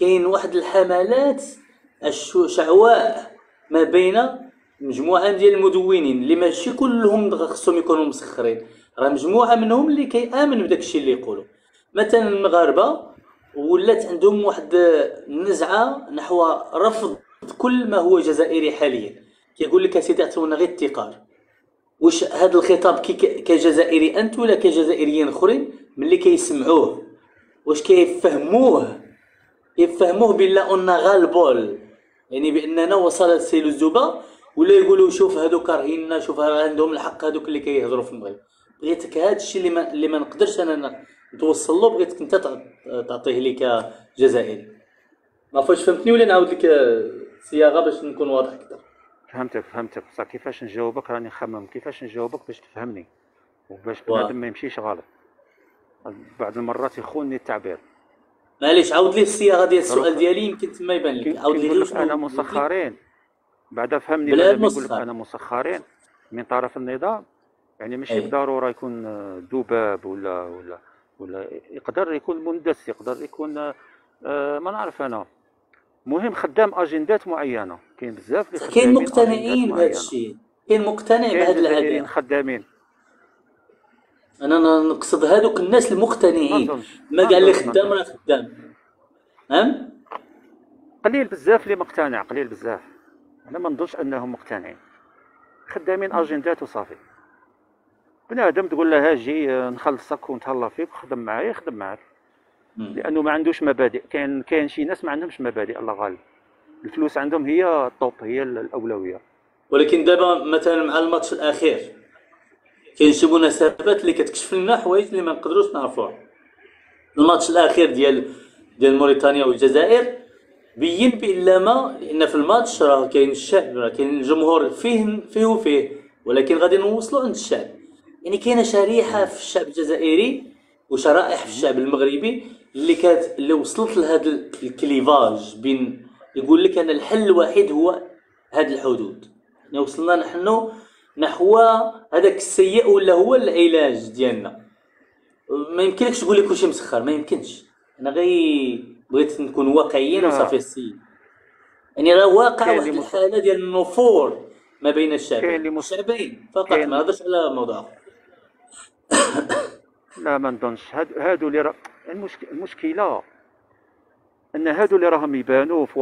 كاين واحد الحملات الشو- شعواء ما بين مجموعة ديال المدونين اللي ماشي كلهم خصهم يكونوا مسخرين. راه مجموعة منهم اللي كيآمن بداك الشيء اللي يقولوا. مثلا المغاربة ولات عندهم واحد النزعة نحو رفض كل ما هو جزائري حاليا. كيقول لك أسيدي أعطونا غير التيقار واش هذا الخطاب كجزائري أنت ولا كجزائريين أخرين؟ ملي كيسمعوه. واش كيفهموه؟ يفهموه بلا on ras-le-bol يعني بأننا وصلت السيل الزبى ولا يقولوا شوف هذوك راهينا شوف عندهم الحق هذوك اللي كيهضروا في المغرب. بغيتك هذا الشيء اللي ما اللي ما نقدرش أنا نتوصل له بغيتك أنت تع- تعطيه لي كجزائري. ما فاش فهمتني؟ ولا نعاود لك الصياغه باش نكون واضح أكثر. فهمتك فهمتك. بصح كيفاش نجاوبك؟ راني نخمم كيفاش نجاوبك باش تفهمني؟ وباش. بنادم ما يمشيش غلط. بعض المرات يخونني التعبير. معليش عاود لي الصياغه ديال السؤال ديالي يمكن تما يبان لك. عاود لي أنا. مسخرين. بعدا فهمني بلا يقول لك. أنا مسخرين من طرف النظام. يعني ماشي. بالضرورة يكون ذباب ولا ولا ولا يقدر يكون مندس يقدر يكون آه، ما نعرف أنا. مهم خدام أجندات معينة. كاين بزاف اللي كاين مقتنعين بهذا. الشيء. كاين مقتنع جزائريين العاده خدامين. أنا نقصد هذوك الناس المقتنعين. ما قال لي خدام راه. خدام. نعم قليل بزاف اللي مقتنع قليل بزاف. أنا ما نظنش أنهم مقتنعين. خدامين أجندات وصافي. بنادم تقول له ها جي آه، نخلصك ونتهلا فيك وخدم معايا يخدم معاك. لأنه ما عندوش مبادئ. كاين كاين شي ناس ما عندهمش مبادئ الله غالب الفلوس عندهم هي الطوب هي الأولوية. ولكن دابا مثلا مع الماتش الأخير كاين شي مناسبات اللي كتكشف لنا حوايج اللي ما نقدروش نعرفوها. الماتش الأخير ديال ديال موريتانيا والجزائر بين بان ما لأن في الماتش راه كاين الشعب راه كاين الجمهور فيه فيه وفيه ولكن غادي نوصلوا عند الشعب. يعني كاينة شريحة في الشعب الجزائري وشرائح في الشعب المغربي اللي كانت اللي وصلت لهذا الكليفاج بين يقول لك أنا الحل الوحيد هو هذه الحدود. يعني وصلنا نحن نحو هذاك السيء ولا هو العلاج ديالنا. ما يمكنكش تقول لي كلشي مسخر ما يمكنش. أنا غير بغيت نكون واقعيين لا. وصافي السيد يعني راه واقع واحد الحالة ديال النفور ما بين الشعبين. الشعبين فقط ما نهضرش على موضوع آخر. لا ما نظنش. هاد- هادو اللي راه المشك... المشكلة أن هادو اللي راهم يبانوا في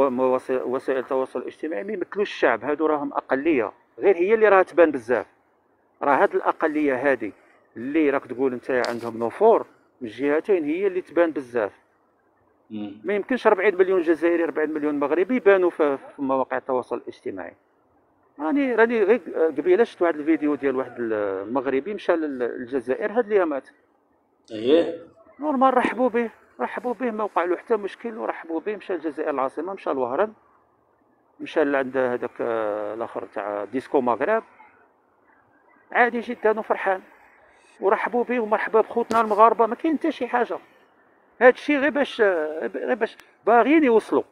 وسائل التواصل الاجتماعي ما يمثلوش الشعب. هادو راهم أقلية. غير هي اللي راها تبان بزاف. راه هاد الأقلية هادي اللي راك تقول انت عندهم نفور من الجهتين هي اللي تبان بزاف. ما يمكنش 40 مليون جزائري 40 مليون مغربي يبانوا في مواقع التواصل الاجتماعي. راني راني غير قبيله شفت واحد الفيديو ديال واحد المغربي مشى للجزائر هاد اليامات إيه. نورمال رحبوا به رحبوا به ما وقع له حتى مشكل ورحبوا به مشى للجزائر العاصمة مشى لوهران. مشى لعند هذاك الآخر تاع ديسكو مغرب. عادي جدا وفرحان. ورحبوا به ومرحبا بخوتنا المغاربة. ما كاين حتى شي حاجة. هذا الشيء غير باش غير باش باغيين يوصلوا.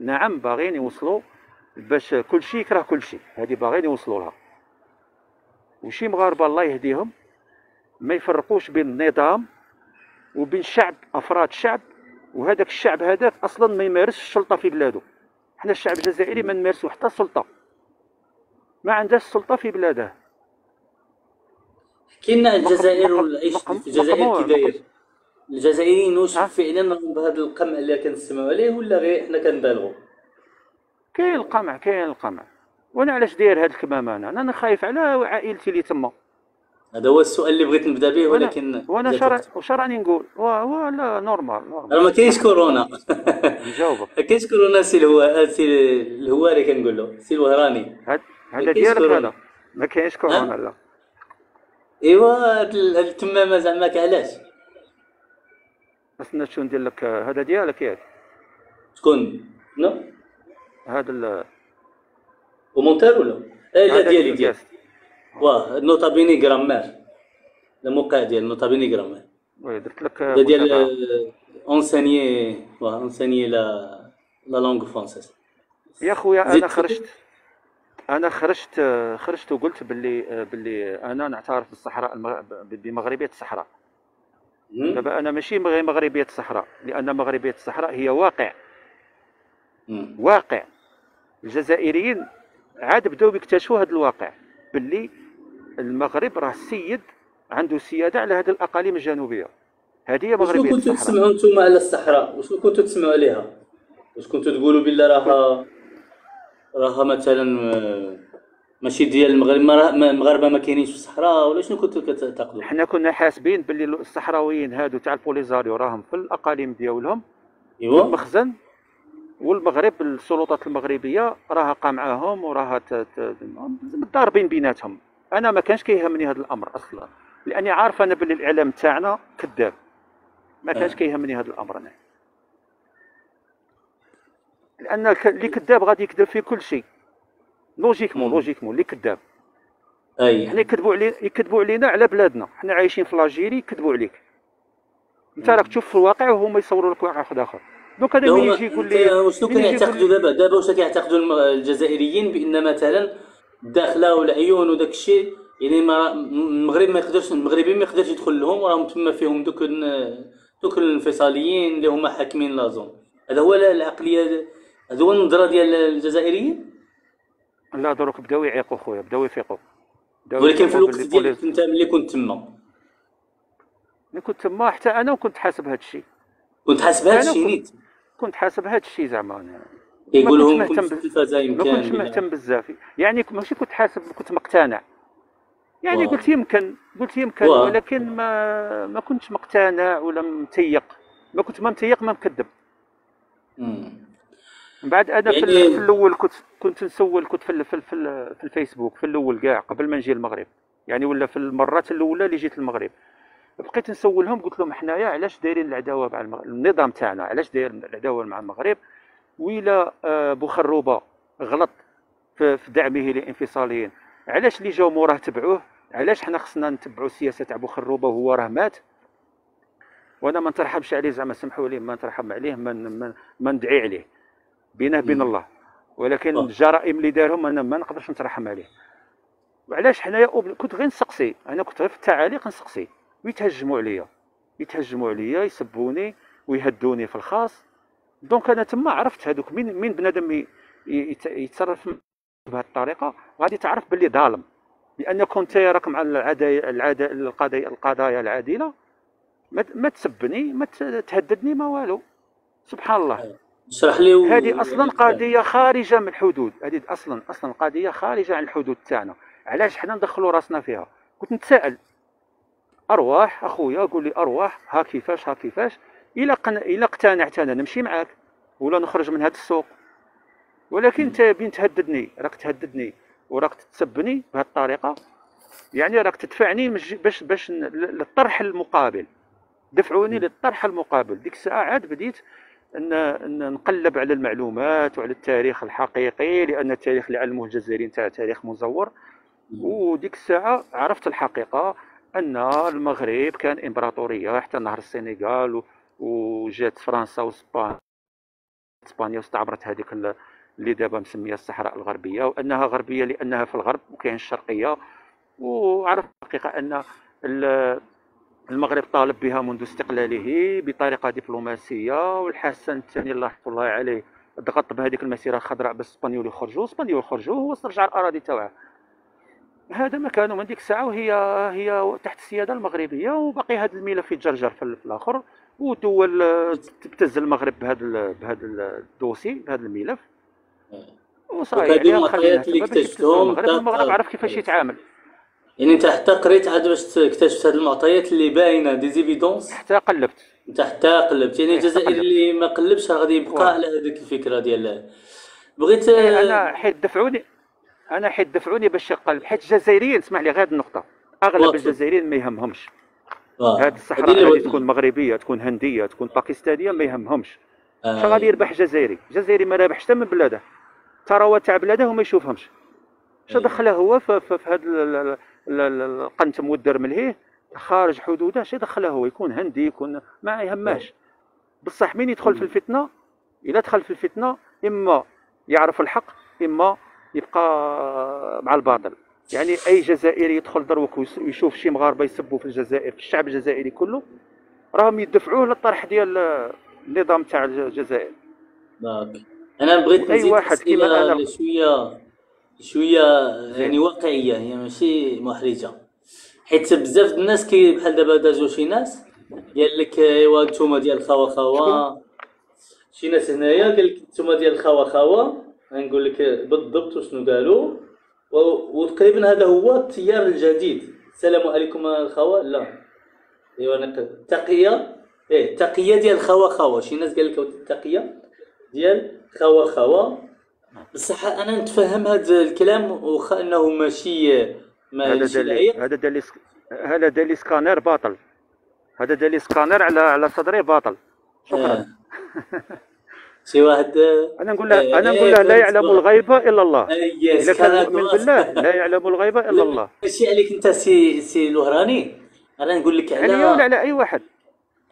نعم باغيين يوصلوا باش كل شيء يكره كل شيء هذه باغيين يوصلوا لها. وشي مغاربة الله يهديهم. ما يفرقوش بين النظام وبين شعب أفراد الشعب وهذاك الشعب هذاك أصلا ما يمارسش السلطه في بلاده. حنا الشعب الجزائري ما نمارسو حتى السلطة. ما عندهاش السلطة في بلاده كاين الجزائر والعيش في الجزائر كي داير الجزائريين واش؟ فعلا راهم بهذا القمع اللي كنسمعوا عليه ولا غير حنا كنبالغوا؟ كاين القمع كاين القمع. وأنا علاش داير هاد الكمامة أنا أنا خايف على عائلتي اللي تما. هذا هو السؤال اللي بغيت نبدأ به ولكن وأنا شرع راني نقول وا لا normal normal راه ما كاينش كورونا. نجاوبك. ما كاينش كورونا سي الهوا سي الهواري كنقول له سي الوهراني. هذا ديالك. هذا. ما كاينش كورونا لا. إيوا التمامة زعما علاش؟ استنى شو ندير لك؟ هذا ديالك ياك. شكون؟ non؟ هذا ال- commentaire ولا؟ اي لا هذا ديالي. ديالي. واه بيني جرامير الموقع ديال نوتا بيني جرامير وي درت لك ديال. اونسانيي واه اونسانيي لا لا لونغ فرونسيز يا خويا أنا خرجت أنا خرجت خرجت وقلت باللي باللي أنا نعترف بالصحراء المغ- بمغربيه الصحراء. دابا أنا ماشي غير مغربيه الصحراء لأن مغربيه الصحراء هي واقع مم. واقع الجزائريين عاد بداو يكتشفوا هذا الواقع باللي المغرب راه السيد عنده سيادة على هذه الأقاليم الجنوبية. هذه هي مغربية كنتوا الصحراء. تسمعوا نتوما على الصحراء؟ وشنو كنتوا تسمعوا عليها؟ واش كنتوا تقولوا بالله راها راها مثلا آه، ماشي ديال المغرب ما- المغاربه ما كاينينش في الصحراء ولا شنو كنتوا كتعتقدوا حنا كنا حاسبين باللي الصحراويين هادو تاع البوليزاريو راهم في الأقاليم ديالهم. إيوا. المخزن والمغرب السلطات المغربية راها قامعاهم وراها متضاربين بيناتهم. أنا ما كانش كيهمني هذا الأمر أصلا. لأني عارف أنا باللي الإعلام تاعنا كذاب. ما كانش آه. كيهمني هذا الأمر أنا. لأن اللي كذاب غادي يكذب في كل شيء. logiquement. logiquement اللي كذاب. أي. حنا يكذبوا علينا يكذبوا علينا على بلادنا. حنا عايشين في l'Algérie يكذبوا عليك. أنت راك تشوف في الواقع وهما يصوروا لك واقع واحد آخر. مين هما يجي يقول لي يقول كيعتقدوا دابا؟ دابا واش كيعتقدوا الجزائريين بأن مثلا الداخله والعيون وداك الشيء يعني ما المغرب ما يقدرش المغربي ما يقدرش يدخل لهم وراهم تما فيهم دوك دوك الانفصاليين اللي هما حاكمين لازون هذا هو العقليه هذا هو النظرة ديال الجزائريين؟ لا دروك بداو يعيقوا خويا بداو يفيقوا. ولكن في الوقت ديالك بوليس- انت ملي كنت تما. ملي كنت تما حتى أنا كنت حاسب هذا الشيء كنت حاسب هذا الشيء نيت. كنت حاسب هذا الشيء زعما أنا. كيقول ما كنتش لهم في بال- التلفازه ما يمكن كنتش مهتم بزاف يعني ماشي كنت حاسب كنت مقتنع يعني واو. قلت يمكن قلت يمكن واو. ولكن ما ما كنتش مقتنع ولا متيق ما كنت ما متيق ما مكذب. من بعد أنا يعني- في الأول كنت كنت نسول كنت في في في, في الفيسبوك في الأول كاع قبل ما نجي المغرب يعني ولا في المرات الأولى اللي جيت المغرب بقيت نسولهم قلت لهم حنايا علاش دايرين العداوة مع المغرب النظام تاعنا علاش داير العداوة مع المغرب؟ وإلا آه، بوخروبه غلط في دعمه للانفصاليين علاش اللي جاو موراه تبعوه؟ علاش حنا خصنا نتبعوا السياسة تاع بوخروبه وهو راه مات؟ وأنا ما نترحمش عليه زعما سمحوا لي ما نترحم عليه ما ما, ما ندعي عليه. بينه بين. الله. ولكن. الجرائم اللي دارهم أنا ما نقدرش نترحم عليه. وعلاش حنايا كنت غير نسقسي. أنا كنت غير في التعاليق نسقسي. ويتهجموا عليا. يتهجموا عليا يسبوني ويهدوني في الخاص. donc أنا تما عرفت هذوك مين مين بنادم يتصرف بهذه الطريقة. غادي تعرف باللي ظالم. لأن كنت راك مع العدايا العدا القضايا القضايا العادله ما تسبني ما تهددني ما والو. سبحان الله. اشرح لي و- هذه أصلا قضية خارجة من الحدود. هذه أصلا أصلا قضية خارجة عن الحدود تاعنا. علاش حنا ندخلوا راسنا فيها؟ كنت نتساءل. أرواح أخويا قول لي أرواح ها كيفاش ها كيفاش؟ إلا قن... إلا اقتنعت أنا نمشي معاك ولا نخرج من هذا السوق. ولكن انت بين تهددني راك تهددني وراك تسبني بهذه الطريقة. يعني راك تدفعني باش باش للطرح المقابل. دفعوني للطرح المقابل. ديك الساعة عاد بديت ان أن نقلب على المعلومات وعلى التاريخ الحقيقي لأن التاريخ اللي علموه الجزائريين تاع تاريخ مزور. وديك الساعة عرفت الحقيقة. أن المغرب كان إمبراطورية حتى نهر السنغال وجات فرنسا واسبانيا إسبانيا واستعمرت هذيك ال- اللي دابا مسمية الصحراء الغربية وأنها غربية لأنها في الغرب وكاين الشرقيه وعرفت الحقيقة أن ال- المغرب طالب بها منذ استقلاله بطريقة دبلوماسية والحسن الثاني الله رحمه الله عليه ضغط بهذيك المسيرة الخضراء باش الاسبانيول يخرجوا الاسبانيول يخرجوا هو استرجع الأراضي تاعه هذا مكانه من ديك الساعة وهي هي تحت السيادة المغربية وباقي هذا الملف يتجرجر في في الآخر. ودول تبتز المغرب بهذا بهذا الدوسي بهذا الملف وصاي وهذه يعني المعطيات اللي اكتشفتهم المغرب. المغرب عرف كيفاش يتعامل. يعني انت حتى قريت عاد باش تكتشف هذه المعطيات اللي باينة دي زيفيدونس حتى قلبت. انت حتى قلبت. يعني الجزائري قلبت. اللي ما قلبش غادي يبقى. على هذيك الفكرة ديال بغيت أنا حيت دفعوني. أنا حيت دفعوني باش نقلب حيت الجزائريين اسمح لي غير هذه النقطة. أغلب. الجزائريين ما يهمهمش. آه. هذه الصحراء اللي هذه تكون مغربية تكون هندية تكون باكستانية ما يهمهمش. آه. شا غادي يربح جزائري؟ جزائري ما رابحش حتى من بلادة. ثروات تاع بلادة وما يشوفهمش. شا أي. دخله هو في, في, في هذا ال- ال- ال- ال- القنت مودر ملهيه خارج حدوده. شا دخله هو؟ يكون هندي يكون ما يهماش بصح مين يدخل في الفتنة؟ إلا دخل في الفتنة إما يعرف الحق إما يبقى مع الباطل. يعني أي جزائري يدخل دروك ويشوف شي مغاربة يسبوا في الجزائر في الشعب الجزائري كله راهم يدفعوه للطرح ديال النظام تاع الجزائر. داك. أنا بغيت نزيد واحد كيما. اللي شوية شوية يعني واقعية هي ماشي محرجة. حيت بزاف الناس كي بحال دابا دازو شي ناس قال لك إيوا نتوما ديال خوا خوا شي ناس هنايا قال لك نتوما ديال خوا خوا غنقول لك بالضبط وشنو قالوا. وتقريبا هذا هو التيار الجديد. السلام عليكم الخوا. لا. ايوا التقيه إيه التقيه ديال خوا خوا. شي ناس قال لك التقيه ديال خوا خوا. بصح أنا نتفهم هذا الكلام واخا أنه ماشي هذا دليل هذا دليل هذا دليل سكانر باطل. هذا دليل سكانر على على صدري باطل. شكرا. شي واحد أنا نقول له آه، أنا نقول له لا يعلم. الغيب إلا الله. إذا كان مؤمن. بالله لا يعلم الغيب إلا الله. ماشي عليك أنت سي سي الوهراني أنا نقول لك عليا ولا على على أي واحد.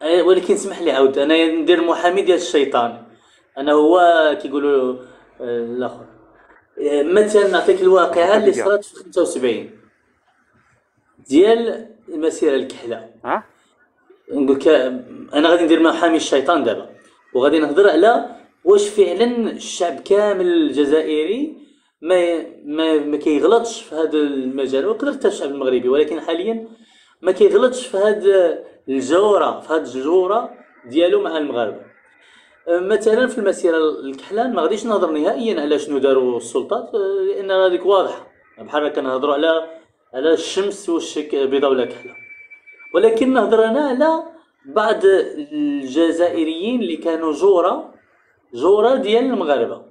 ولكن اسمح لي عاود. أنا ندير محامي ديال الشيطان. أنا هو كيقولوا آه، الآخر. آه، مثلا نعطيك الواقعة اللي. صارت في 75 ديال المسيرة الكحلة. ها؟ نقول لك أنا غادي ندير محامي الشيطان دابا. وغادي نهضر على واش فعلا الشعب كامل الجزائري ما ما ما كيغلطش في هذا المجال ويقدر حتى الشعب المغربي ولكن حاليا ما كيغلطش في هذا الجورة في هذه الجورة ديالو مع المغاربة. أه، مثلا في المسيرة الكحلان ما غاديش نهضر نهائيا على شنو داروا السلطات أه، لأن هذيك واضحة. بحال كنهضروا على على الشمس واش بيضاء ولا كحلة. ولكن نهضر أنا على بعض الجزائريين اللي كانوا جورة جوره ديال المغاربة.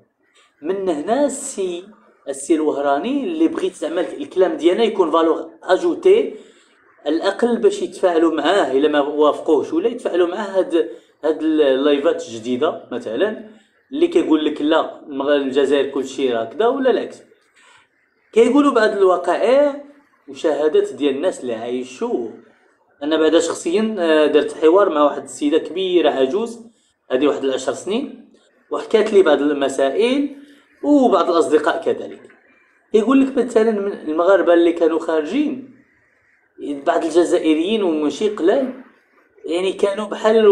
من هنا السي السي الوهراني اللي بغيت زعما الكلام ديالنا يكون فالور أجوتي. الأقل باش يتفاعلوا معاه إلا ما وافقوهش ولا يتفاعلوا معاه هاد هاد اللايفات الجديدة مثلا اللي كيقول لك لا الجزائر كلشي راه كذا ولا العكس. كيقولوا بعض الوقائع وشهادات ديال الناس اللي عايشوا. أنا بعدا شخصيا آه، درت حوار مع واحد السيدة كبيرة عجوز هذه واحد العشر سنين. وحكات لي بعض المسائل وبعض الأصدقاء كذلك. يقول لك مثلا من المغاربة اللي كانوا خارجين بعض الجزائريين وماشي قلال يعني كانوا بحال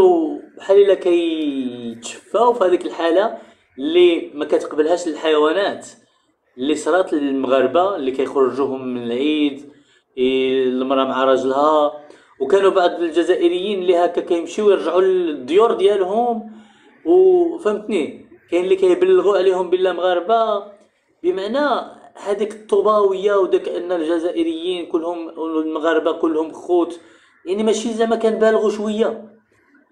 بحال إلا كيتشفاو في هذيك الحالة اللي ما كتقبلهاش الحيوانات اللي صرات للمغاربة اللي كيخرجوهم في العيد المرأة مع راجلها. وكانوا بعض الجزائريين اللي هكا كيمشيو يرجعوا للديور ديالهم وفهمتني كاين اللي كيبلغوا عليهم بالله مغاربة. بمعنى هذيك الطوباويه وداك أن الجزائريين كلهم المغاربه كلهم خوت. يعني ماشي زعما كنبالغوا شوية.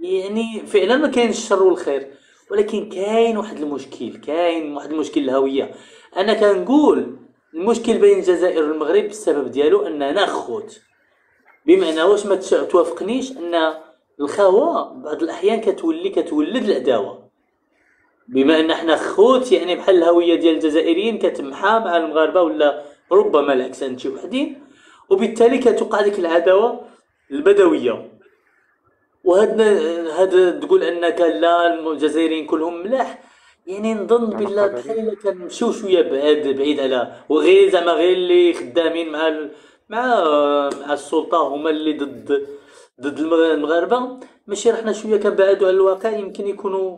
يعني فعلا ما كاينش الشر والخير. ولكن كاين واحد المشكل كاين واحد المشكل الهوية. أنا كنقول المشكل بين الجزائر والمغرب السبب ديالو أننا خوت. بمعنى واش ما توافقنيش أن الخاوه بعض الأحيان كتولي كتولد العداوة بما أن إحنا خوت يعني بحال الهوية ديال الجزائريين كتمحى مع المغاربة ولا ربما العكس عند شي وحدين وبالتالي كتوقع ديك العداوة البدوية وهاد هاد تقول أنك لا الجزائريين كلهم ملاح يعني نظن بالله. بحال كنمشيو شوية بعاد بعيد على وغير زعما غير اللي خدامين مع ال... مع مع السلطة هما اللي ضد ضد المغ- المغاربة. ماشي رحنا شوية كنبعدوا على الواقع يمكن يكونوا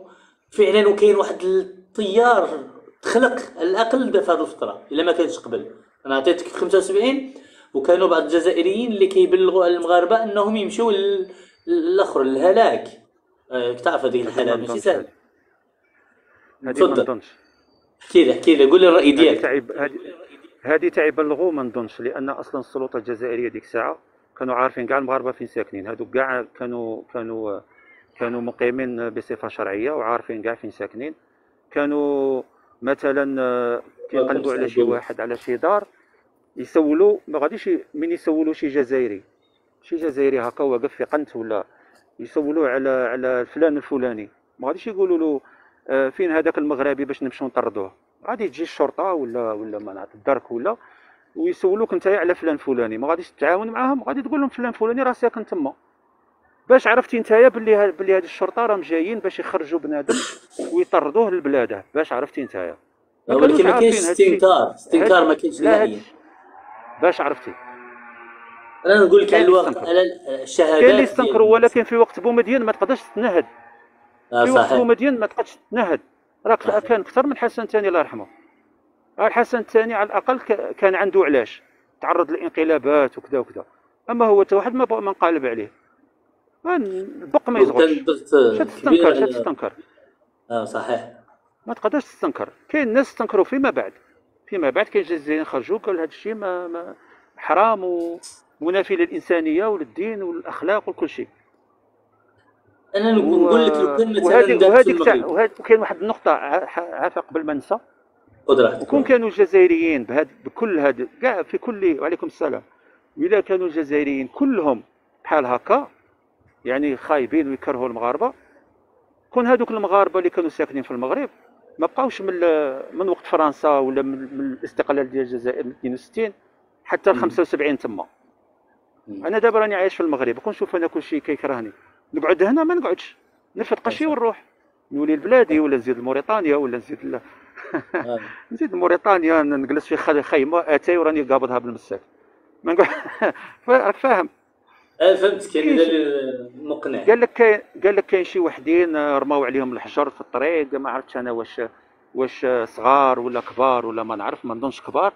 فعلا وكاين واحد الطيار تخلق على الأقل في هذه الفترة إلا ما كانش قبل. أنا عطيتك في 75 وكانوا بعض الجزائريين اللي كيبلغوا على المغاربة أنهم يمشوا لل- للأخر الهلاك آه، تعرف هذه الحالة ما ماشي سهل. تفضل. احكي لي احكي لي قول لي الرأي ديالك. هادي هادي تعيبلغوا ما نظنش لأن أصلا السلطة الجزائرية ديك الساعة كانوا عارفين كاع المغاربة فين ساكنين. هادو كاع كانوا كانوا كانوا مقيمين بصفة شرعية وعارفين كاع فين ساكنين. كانوا مثلا كيقلبوا على شي واحد على شي دار يسولوا ما غاديش من يسولوا شي جزائري. شي جزائري هكا واقف في قنت ولا يسولوه على على فلان الفلاني. ما غاديش يقولوا له آه، فين هذاك المغربي باش نمشيو نطردوه. غادي تجي الشرطة ولا ولا ما نعرف الدرك ولا ويسولوك انت على فلان فلاني ما غاديش تتعاون معاهم غادي تقول لهم فلان فلاني راه ساكن تما. باش عرفتي نتايا باللي ها- باللي هاد الشرطة راهم جايين باش يخرجوا بنادم ويطردوه لبلادة. باش عرفتي نتايا ولكن ما كاينش. استنكار. استنكار ما كاينش نهائيا باش عرفتي. أنا نقول لك على يستنكر. على الشهادات كاين اللي ديال يستنكروا ولكن في وقت بومدين ما تقدرش تنهد آه في وقت بومدين ما تقدرش تنهد راك. كان أكثر من حسن الثاني الله يرحمه. الحسن الثاني على الأقل كان عنده علاش. تعرض للانقلابات وكذا وكذا. أما هو حتى واحد ما ما نقالب عليه. البق ما يزغرش كان ضغط شا كبير تستنكر تستنكر. آه صحيح. ما تقدرش تستنكر. كاين ناس استنكروا فيما بعد. فيما بعد كاين جزائريين خرجوا قالوا هذا الشيء ما, ما حرام ومنافي للإنسانية وللدين والأخلاق وكل شيء. أنا نقول لك لو كان مثلا وهذه دارت في وهذيك تاع المغرب. وهذ- وكاين واحد النقطة عافا قبل ما ننسى قدرة وكون كانوا الجزائريين بهاد بكل هاد كاع في كل وعليكم السلام وإلا كانوا الجزائريين كلهم بحال هكا يعني خايبين ويكرهوا المغاربة كون هادوك المغاربة اللي كانوا ساكنين في المغرب ما بقاوش من من وقت فرنسا ولا من, الاستقلال ديال الجزائر من 62 حتى ل مم. 75 تما. أنا دابا راني عايش في المغرب كون نشوف أنا كلشي كيكرهني نقعد هنا ما نقعدش نرفد قشي ونروح نولي لبلادي ولا نزيد لموريتانيا ولا نزيد. نزيد لموريتانيا نجلس في خيمه أتاي وراني قابضها بالمساك. ما نقعد راك فاهم. آه يعني كاين مقنع. قال لك كاين قال لك كاين شي وحدين آه، رماو عليهم الحجر في الطريق ما عرفتش أنا واش واش صغار ولا كبار ولا ما نعرف ما نظنش كبار.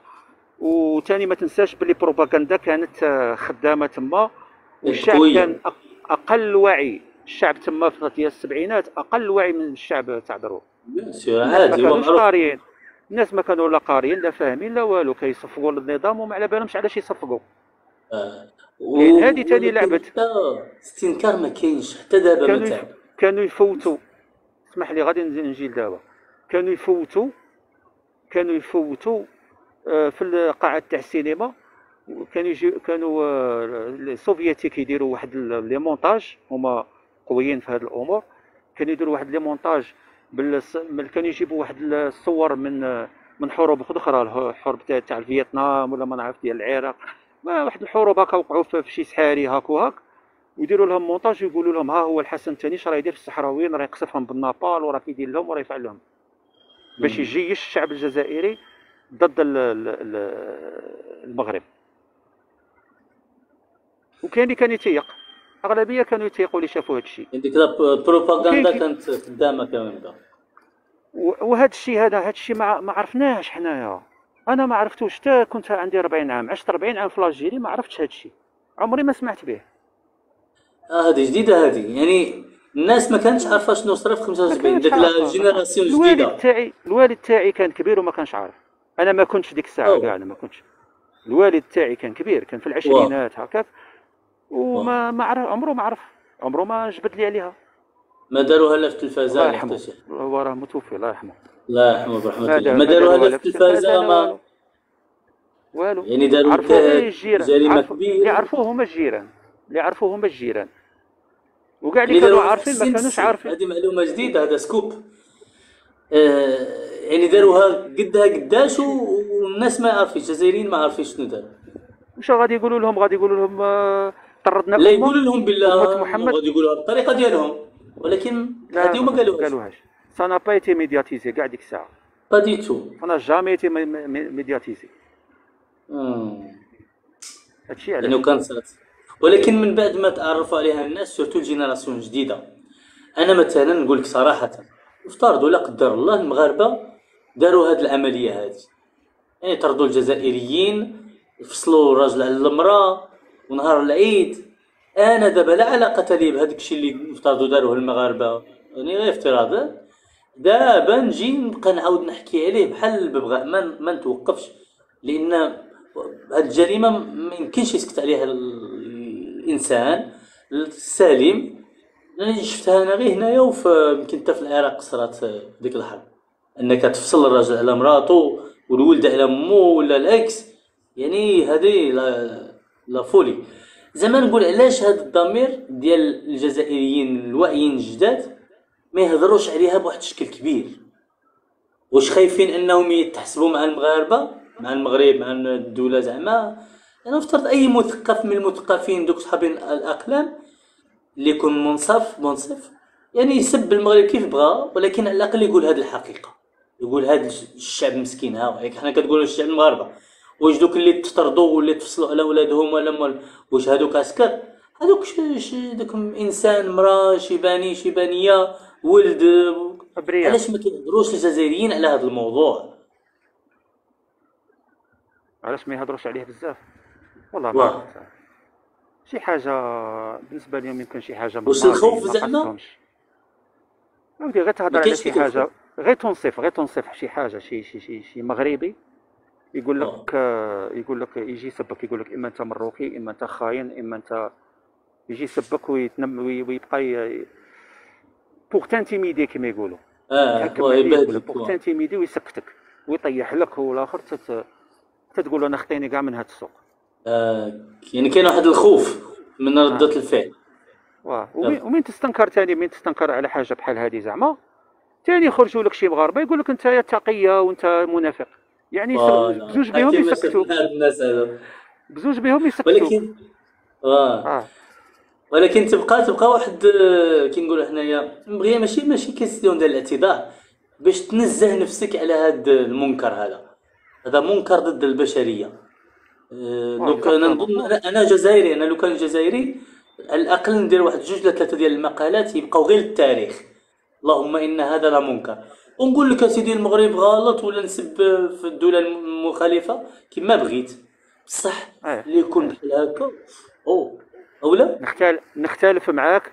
وثاني ما تنساش باللي بروباغندا كانت آه، خدامة تما. والشعب قوية. كان أقل وعي. الشعب تما في السبعينات أقل وعي من الشعب تاع دروك. عادي هو قاريين. الناس ما كانوا لا قاريين لا فاهمين لا والو كيصفقوا للنظام وما على بالهمش علاش يصفقوا. آه. كاين و- تاني ولكن لعبة. حتى استنكار ما كاينش حتى دابا كانوا يف... كانوا يفوتوا. اسمح لي غادي نجي لدابا كانوا يفوتوا كانوا يفوتوا آه، في القاعات تاع السينما. كانوا يجي كانوا آه، السوفيتيك يديروا واحد les montages. هما قويين في هذه الأمور. كانوا يديروا واحد les montages كانوا يجيبوا واحد الصور من من حروب أخرى الحرب تاع تاع فيتنام ولا ما نعرف ديال العراق. ما واحد الحروب هكا وقعوا في شي سحاري هاك وهاك ويديروا لهم مونتاج ويقولوا لهم ها هو الحسن الثاني راه يدير في الصحراويين راه يقصفهم بال napalm وراه كيدير لهم وراه يفعل لهم. باش. يجيش الشعب الجزائري ضد ال- ال- ال- المغرب. وكاين اللي كان يتيق. أغلبية كانوا يتيقوا اللي شافوا هذا الشيء. ديك البروباغندا كانت خدامة كمان وهذا الشيء هذا هذا الشيء ما ما عرفناهش حنايا. أنا ما عرفتوش حتى كنت عندي 40 عام. عشت 40 عام في لاجيري ما عرفتش هذا الشيء. عمري ما سمعت به. آه هذه جديدة هذه يعني الناس ما كانتش عارفة شنو صرا في 75 كانتش ديك. الجينيراسيون الوالد الجديده تاعي الوالد تاعي كان كبير وما كانش عارف. أنا ما كنتش ديك الساعة. كاع أنا ما كنتش. الوالد تاعي كان كبير كان في العشرينات هكاك. وما ما عرف عمره ما عرف. عمره ما جبد لي عليها. ما داروها لا في التلفازة الله يرحمه. هو راه متوفي الله يرحمه. الله يرحمه برحمه ما الله. ما داروها لا في التلفازة ما والو. يعني داروا جريمة عرفوا- اللي كبيره عرفوه هما الجيران اللي عرفوه هما الجيران وكاع اللي كانوا عارفين في ما كانوش عارفين. هذه معلومة جديدة هذا scoop. آه يعني داروها قدها قداش والناس ما عارفينش الجزائريين ما عارفين شنو دار واش غادي يقولوا لهم؟ غادي يقولوا لهم آه، طردنا لا؟ يقولوا لهم بالله محمد. غادي يقولوا بالطريقة ديالهم ولكن هذه ما قالوهاش. قالوهاش. ça n'a pas été médiatisé كاع ديك الساعة pas du tout ça n'a jamais été mé- mé- médiatisé. هادشي علاش كان صارت ولكن من بعد ما تعرفوا عليها الناس surtout ال génération جديده أنا مثلا نقول لك صراحة افترضوا لا قدر الله المغاربه داروا هذه العملية هذه يعني طردوا الجزائريين فصلوا الراجل على المراه ونهار العيد. أنا دابا لا علاقة لي بهذاك الشيء اللي افترضوا داروه المغاربه يعني غير افتراض. دابا نجي نبقى نعاود نحكي عليه بحال الببغاء ما ما نتوقفش. لأن هاد الجريمة ما يمكنش يسكت عليها ال- الإنسان. السليم. يعني شفتها أنا غير هنايا وفي يمكن حتى في العراق صرات ديك الحرب. أنك تفصل الراجل على مراته والولد على امه ولا الأكس. يعني هذه لا فولي. زعما نقول علاش هذا الضمير ديال الجزائريين الواعيين الجداد ما يهضروش عليها بواحد الشكل كبير؟ واش خايفين انهم يتحسبوا مع المغاربة مع المغرب مع الدولة زعما؟ أنا افترض أي مثقف من المثقفين دوك صحابين الأقلام اللي يكون منصف منصف يعني يسب المغرب كيف بغى ولكن على الأقل يقول هذه الحقيقة يقول هذا الشعب مسكين ها حنا كتقولوا الشعب المغاربة. واش دوك اللي تطردوا واللي تفصلوا على ولادهم ولا مول واش هذوك عسكر ش- دوك إنسان مراه شيباني شيبانية ولد ابرياء علاش ما كيهضروش الجزائريين على هذا الموضوع علاش ما يهضروش عليه بزاف والله. ما. شي حاجة بالنسبة لهم يمكن شي حاجة واش الخوف ما زعما؟ قصدهمش. ودي غير تهضر على شي حاجة. غير تنصف غير تنصف شي حاجة شي شي شي, شي مغربي يقول آه. لك آه، يقول لك يجي يسبك يقول لك إما أنت مروكي إما أنت خاين إما أنت يجي يسبك ويتنم وي- ويبقى ي- pour t'intimider كما يقولوا. آه pour. t'intimider ويسكتك ويطيح لك والآخر تت... تتقول أنا خطيني كاع من هاد السوق. آه يعني كاين واحد الخوف من ردة الفعل. واه ومين, ومين تستنكر تاني؟ مين تستنكر على حاجة بحال هذه زعما؟ تاني يخرجوا لك شي مغاربة يقول لك أنت يا تقية وأنت منافق. يعني يس- voilà. بزوج بهم يسكتوا شفنا هاد الناس هذا بزوج بهم يسكتوا ولكن آه. آه. ولكن تبقى تبقى واحد آه، كي نقولوا حنايا مبغية ماشي ماشي كيسيون ديال الاعتذار باش تنزه نفسك على هذا المنكر هذا. هذا منكر ضد البشرية. آه، آه، لو كان بالضبط. نظن أنا جزائري أنا لو كان جزائري على الأقل ندير واحد جوج ولا ثلاثة ديال المقالات يبقاو غير للتاريخ اللهم إن هذا لمنكر ونقول لك أسيدي المغرب غلط ولا نسب في الدولة المخالفة؟ كما بغيت. بصح آه. اللي يكون بحال هكا أو اولا نختال نختلف معاك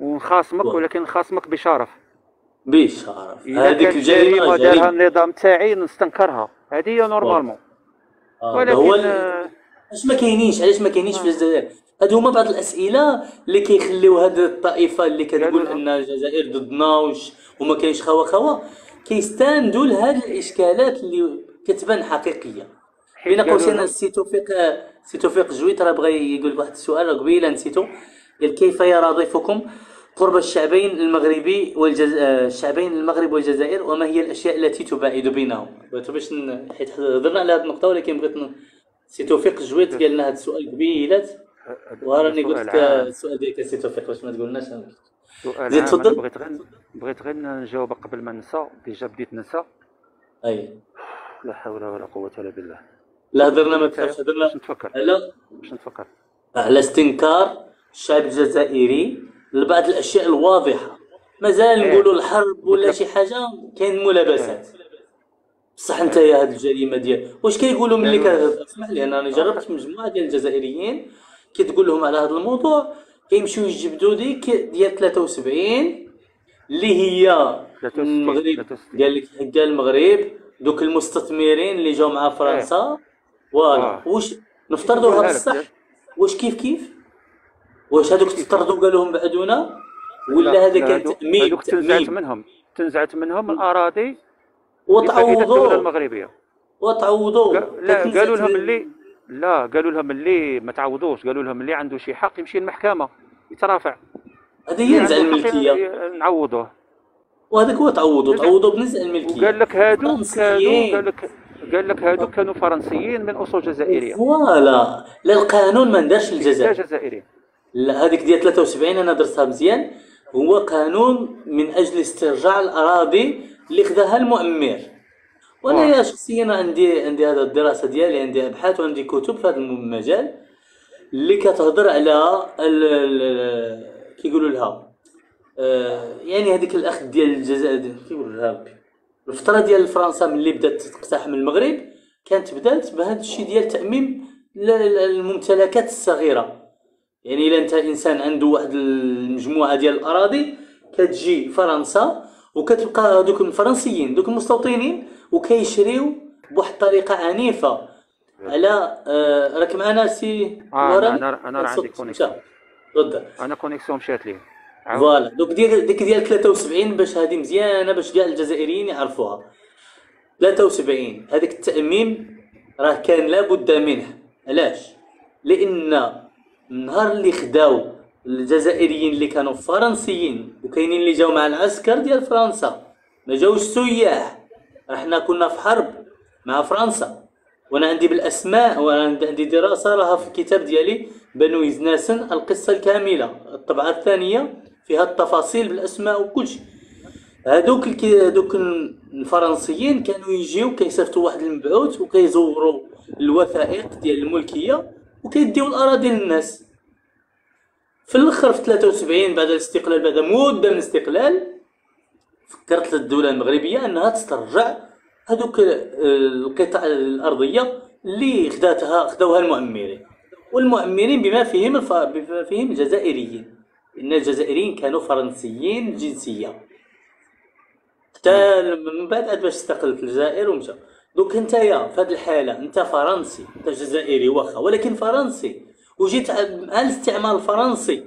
ونخاصمك. ولكن نخاصمك بشرف. بشرف. هذيك الجريمة دارها النظام تاعي نستنكرها. هذه هي normalement. آه، ولكن آه، علاش ما كاينينش؟ علاش ما كاينينش في الجزائر؟ هادو هما بعض الأسئلة اللي كيخليو هاد الطائفة اللي كتقول أن الجزائر ضدنا وش وما كاينش خوا خوا كيستاندوا لهاد الإشكالات اللي كتبان حقيقية بين قوسين السي توفيق سي توفيق جويت راه بغى يقول واحد السؤال قبيلة نسيتو قال كيف يرى ضيفكم قرب الشعبين المغربي والجز... آه، الشعبين المغرب والجزائر وما هي الأشياء التي تباعد بينهم بغيت باش ن... حيت هضرنا على هذه النقطة ولكن بغيت ن... سي توفيق جويت قال لنا هذا السؤال قبيلات وراني قلت لك. السؤال ديالك سي توفيق باش ما تقولناش. سؤال زيد تفضل. بغيت غير بغيت غير نجاوبك قبل ما ننسى déjà بديت ننسى. أي. لا حول ولا قوة إلا بالله. لا هضرنا ما تخافش هضرنا باش نتفكر. على باش نتفكر. على استنكار الشعب الجزائري لبعض الأشياء الواضحة. مازال إيه. نقولوا الحرب ولا شي حاجة كاين ملابسات. بصح أنت يا هاد الجريمة ديال واش كيقولوا ملي قالوا- ك- اسمح لي أنا جربت مجموعة ديال الجزائريين كي تقول لهم على هذا الموضوع. كيمشيو يجبدوا ديك ديال 73 اللي هي 63 المغرب 63. قال لك حق المغرب دوك المستثمرين اللي جاو مع فرنسا. voilà. واش نفترضوا هذا الصح؟ واش كيف كيف؟ واش هذوك تطردوا قالوا لهم بعدونا ولا هذا كان تأميم هادوك تنزعت منهم. تنزعت منهم الأراضي وتعوضوا المغربية. وتعوضوا لا قالوا لهم اللي لا قالوا لهم اللي ما تعوضوش قالوا لهم اللي عنده شي حق يمشي للمحكمه يترافع. هذا هي نزع عنده حق الملكيه نعوضوه وهذاك هو تعوضوا تعوضوا بنزع الملكية. وقال لك هادو كانوا. قال لك قال لك هادو كانوا فرنسيين من أصول جزائرية. فوالا. لا القانون ما ندارش لا الجزائر. جزائري لا هذيك ديال 73 أنا درتها مزيان. هو قانون من أجل استرجاع الأراضي اللي خداها المؤمر. وأنا شخصيا عندي عندي هذا الدراسة ديالي عندي أبحاث وعندي كتب في هذا المجال اللي كتهضر على كيقولوا لها آه، يعني هذيك الاخذ ديال الجزائر كيقولوا لها الفترة ديال فرنسا ملي بدات تقتحم المغرب كانت بدات بهذا الشيء ديال تأميم الممتلكات الصغيرة. يعني إلا أنت إنسان عنده واحد المجموعة ديال الأراضي كتجي فرنسا وكتلقى هذوك الفرنسيين دوك المستوطنين وكيشريو بواحد الطريقة عنيفه على آه راك معنا سي آه، أنا- أنا راه عندي connexion. أنا connexion مشات لي. voilà. دوك ديال ديك ديال 73 باش هذه مزيانة باش كاع الجزائريين يعرفوها. 73 هذاك التأميم راه كان لابد منه. علاش؟ لأن النهار اللي خداو الجزائريين اللي كانوا فرنسيين وكاينين اللي جاو مع العسكر ديال فرنسا ما جاوش سياح. إحنا كنا في حرب مع فرنسا. وأنا عندي بالاسماء وأنا عندي دراسة راها في الكتاب ديالي بنو يزناسن القصة الكاملة. الطبعة الثانية فيها التفاصيل بالاسماء وكل شيء هذوك هذوك الفرنسيين كانوا يجيو كيصيفطوا واحد المبعوث وكيزوروا الوثائق ديال الملكية وكيديو الأراضي للناس. في الأخر في 73 بعد الاستقلال بعد مده من الاستقلال فكرت الدولة المغربية أنها تسترجع هذوك القطع الأرضية اللي خداتها خداوها المؤمرين. والمؤمرين بما فيهم الف... بما فيهم الجزائريين. إن الجزائريين كانوا فرنسيين الجنسيه حتى من بعد عاد باش استقلت الجزائر ومشى. دوك أنت يا في هذه الحالة أنت فرنسي أنت جزائري واخا. ولكن فرنسي. وجيت مع الاستعمار الفرنسي.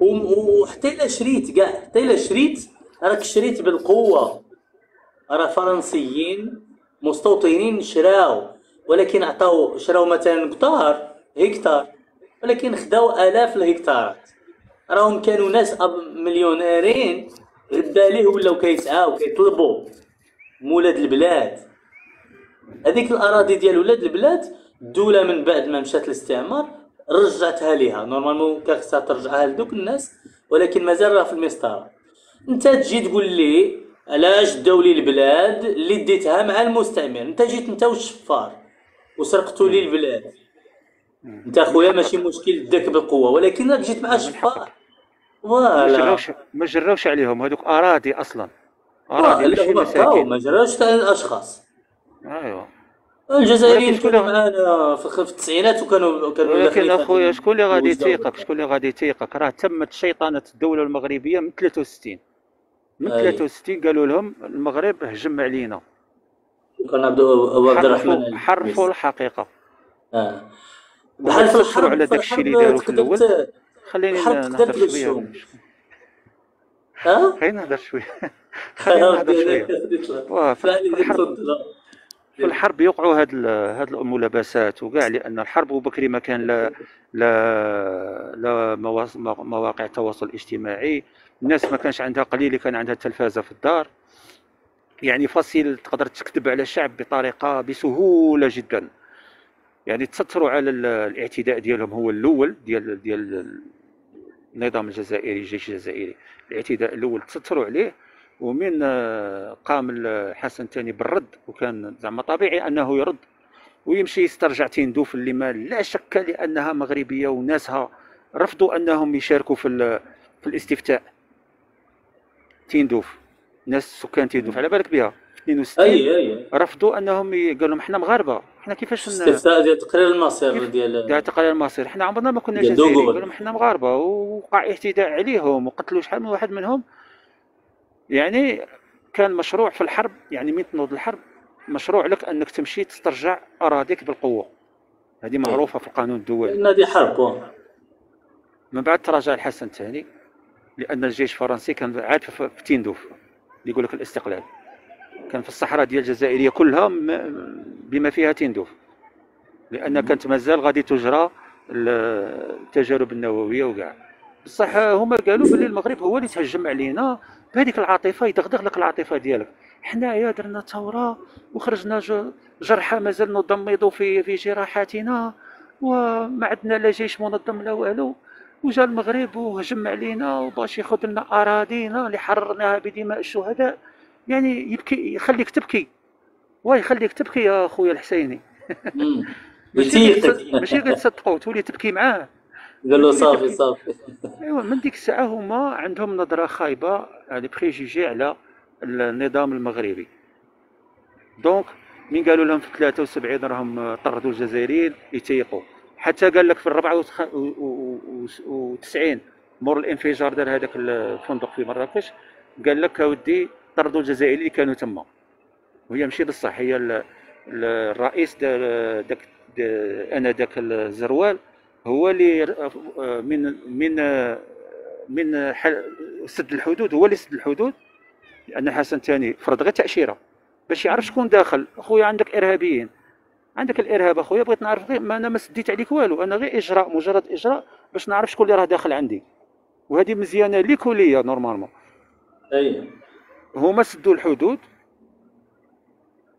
وحتى إلا شريت كاع حتى إلا شريت راك شريت بالقوة. راه فرنسيين مستوطنين شراو ولكن عطاو شراو مثلا هكتار هكتار ولكن خداو آلاف الهكتارات. راهم كانوا ناس مليونيرين غدا ليه ولاو كيسعاو كيطلبوا مولاد البلاد. هذيك الأراضي ديال ولاد البلاد الدولة من بعد ما مشات الاستعمار رجعتها ليها. normalement كان خصها ترجعها لدوك الناس ولكن مازال راه في المسطرة. انت تجي تقول لي علاش داو لي البلاد اللي ديتها مع المستعمر؟ انت جيت انت والشفار وسرقتوا لي البلاد. انت اخويا ماشي مشكل داك بالقوة ولكن راك جيت مع الشفار. ما voilà جراوش ما جراوش عليهم هذوك أراضي أصلا. أراضي ماشي مساكن ما جراوش تاع الأشخاص. ايوا الجزائريين كانوا معانا في التسعينات وكانوا كانوا ولكن أخويا شكون اللي غادي يتيقك؟ شكون اللي غادي يتيقك؟ راه تمت شيطنه الدولة المغربية من 63 من أي. 63 قالوا لهم المغرب هجم علينا كان عبد الرحمن حرفوا الحقيقة آه. بحال في الحرب على داك الشيء اللي داروا في الأول. ت- خليني نهضر شوية. ها؟ خلينا نهضر شوية خلينا نهضر شوية واه، في الحرب تفضل في الحرب يوقعوا هاد هاد الملابسات وكاع لأن الحرب وبكري ما كان لا لا لا مواقع التواصل الاجتماعي الناس ما كانش عندها قليل كان عندها التلفازه في الدار. يعني فصيل تقدر تكذب على الشعب بطريقة بسهولة جدا. يعني تستروا على ال- الاعتداء ديالهم هو الأول ديال ديال النظام الجزائري الجيش الجزائري. الاعتداء الأول تستروا عليه ومن آه، قام الحسن الثاني بالرد وكان زعما طبيعي أنه يرد. ويمشي يسترجع تندوف اللي ما لا شك لأنها مغربية وناسها رفضوا أنهم يشاركوا في في الاستفتاء. تندوف ناس سكان تندوف على بالك بها. في 62 أي أي رفضوا أنهم قالوا لهم إحنا مغاربة. إحنا كيفاش استفتاء ديال تقرير المصير ديال ديال تقرير المصير. إحنا عمرنا ما كنا جزائريين. قالوا لهم إحنا مغاربة. ووقع اعتداء عليهم. وقتلوا شحال من واحد منهم. يعني كان مشروع في الحرب. يعني من تنوض الحرب. مشروع لك أنك تمشي تسترجع أراضيك بالقوة. هذه معروفة في القانون الدولي. هذه حرب. من بعد تراجع الحسن الثاني. لأن الجيش الفرنسي كان عاد في تندوف اللي يقول لك الاستقلال. كان في الصحراء ديال الجزائرية كلها بما فيها تندوف لأن كانت مازال غادي تجرى ال- التجارب النووية وكاع. بصح هما قالوا باللي المغرب هو اللي تهجم علينا بهذيك العاطفة يدغدغ لك العاطفة ديالك. حنايا درنا ثورة وخرجنا جرحى مازال نضمض في في جراحاتنا وما عندنا لا جيش منظم لا والو. وجا المغرب وهجم علينا وباش ياخذ لنا أراضينا اللي حررناها بدماء الشهداء. يعني يبكي يخليك تبكي. واه يخليك تبكي يا خويا الحسيني. ماشي ماشي كتصدقوا تولي تبكي معاه. قال له صافي صافي. ايوا من ديك الساعة هما عندهم نظرة خايبة يعني préjugé على النظام المغربي. donc من قالوا لهم في 73 راهم طردوا الجزائريين يتيقوا. حتى قال لك في 94 مور الانفجار دار هذاك الفندق في مراكش قال لك اودي طردوا الجزائريين اللي كانوا تما. وهي ماشي بصح هي ال- ال- الرئيس دا- داك دا- أنا داك الزروال هو اللي ر- من من من سد الحدود هو اللي سد الحدود. لأن حسن ثاني فرض غير تأشيرة باش يعرف شكون داخل. أخويا عندك إرهابيين. عندك الإرهاب أخويا بغيت نعرف غير ما أنا ما سديت عليك والو. أنا غير إجراء مجرد إجراء باش نعرف شكون اللي راه داخل عندي. وهذه مزيانة ليك وليا normalement. أي. هما سدوا الحدود.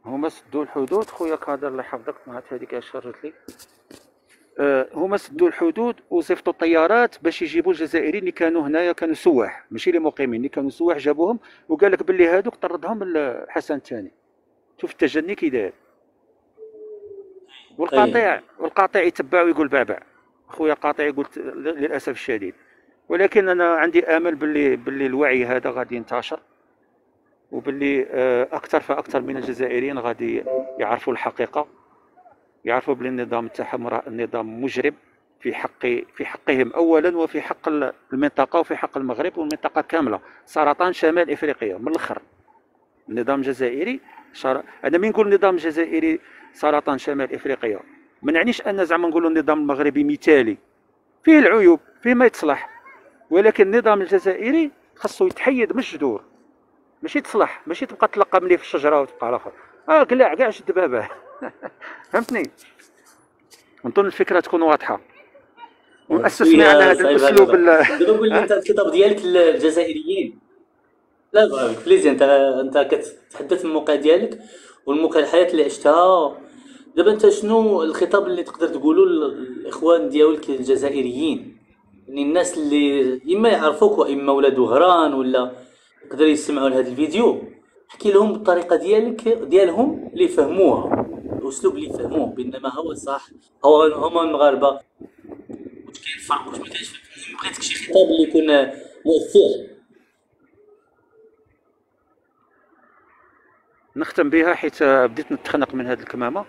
هما سدوا الحدود. خويا كادر الله يحفظك مع هذيك شرت لي. آه، هما سدوا الحدود وصيفطوا الطيارات باش يجيبوا الجزائريين اللي كانوا هنايا كانوا سواح. ماشي اللي مقيمين اللي كانوا سواح جابوهم وقال لك باللي هذوك طردهم الحسن الثاني. شوف التجني كي داير. والقاطع والقاطع يتبع ويقول بعبع خويا قاطع يقول للأسف الشديد. ولكن أنا عندي آمل باللي باللي الوعي هذا غادي ينتشر. وباللي آه، أكثر فأكثر من الجزائريين غادي يعرفوا الحقيقة. يعرفوا بلي النظام تاعهم راه نظام مجرم في حق في حقهم اولا وفي حق ال- المنطقة وفي حق المغرب والمنطقة كاملة. سرطان شمال إفريقيا من الأخر. النظام الجزائري شر... أنا من نقول النظام الجزائري سرطان شمال إفريقيا. ما نعنيش أن زعما نقولوا النظام المغربي مثالي. فيه العيوب فيه ما يتصلح. ولكن النظام الجزائري خاصو يتحيد من الجذور. ماشي تصلح ماشي تبقى تلقى ملي في الشجرة وتبقى على اخر آه قلع كاع شد باباه فهمتني؟ نظن الفكرة تكون واضحة. واسسنا على هذا الأسلوب ال- دابا قول لي أنت الخطاب ديالك للجزائريين لا بليزي انت أنت كتتحدث من الموقع ديالك. والموقع الحياة اللي عشتها دابا انت شنو الخطاب اللي تقدر تقولوا للإخوان ديالك الجزائريين؟ يعني الناس اللي إما يعرفوك وإما ولاد وهران ولا يقدروا يسمعوا لهذا الفيديو احكي لهم بالطريقة ديالك ديالهم اللي يفهموها الأسلوب اللي يفهموه بانما هو صح هو هما المغاربة. واش كاين فرق؟ واش ما كاينش فرق؟ بغيتك شي خطاب اللي يكون مؤثر نختم بها حيت بديت نتخنق من هذه الكمامة.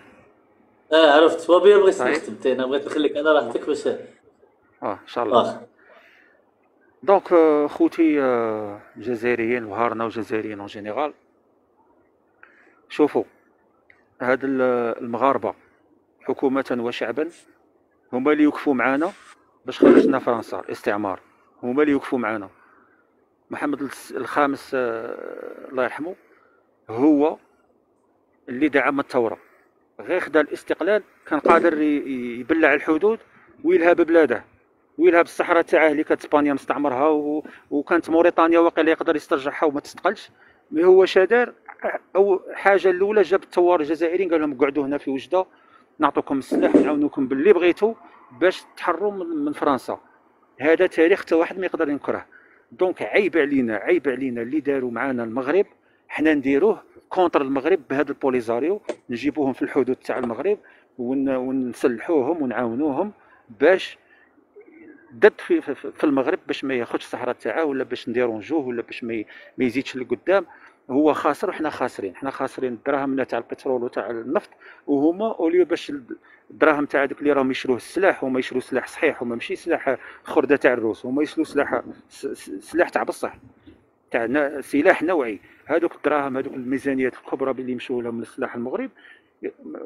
آه عرفت. بغيت صحيح. نختم أنا بغيت نخليك على راحتك باش آه. إن شاء الله. واخ donc آه، خوتي آه، الجزائريين وهارنا وجزائريين en général شوفوا هاد ال- المغاربة حكومة وشعبا هما اللي يوقفوا معانا باش خرجنا فرنسا الاستعمار هما اللي يوقفوا معانا. محمد الس- الخامس آه، الله يرحمه هو اللي دعم الثورة. غير خدا الاستقلال كان قادر يبلع الحدود ويلهب بلادة. ويلهب الصحراء تاعه اللي كانت اسبانيا مستعمرها. وكانت موريتانيا واقيلا يقدر يسترجعها وما تستقلش. مي هو شادر أو حاجة الأولى جاب الثوار الجزائريين قال لهم قعدوا هنا في وجدة نعطوكم السلاح ونعاونوكم باللي بغيتوا باش تحرروا من, فرنسا. هذا تاريخ حتى واحد ما يقدر ينكره. donc عيب علينا عيب علينا اللي داروا معانا المغرب حنا نديروه contre المغرب بهذا البوليزاريو نجيبوهم في الحدود تاع المغرب ون... ونسلحوهم ونعاونوهم باش ضد في, في, المغرب باش ما ياخذش الصحراء تاعه ولا باش نديرونجيوه ولا باش ما, يزيدش لقدام. هو خاسر وحنا خاسرين. حنا خاسرين الدراهم تاع البترول وتاع النفط وهما اوليو باش الدراهم تاع دوك اللي راهم يشروه السلاح هما يشرو سلاح صحيح هما ماشي سلاح خردة تاع الروس هما يشرو سلاح سلاح تاع بصح تاع سلاح نوعي. هذوك الدراهم هذوك الميزانيات الكبرى اللي يمشوا لهم للسلاح المغرب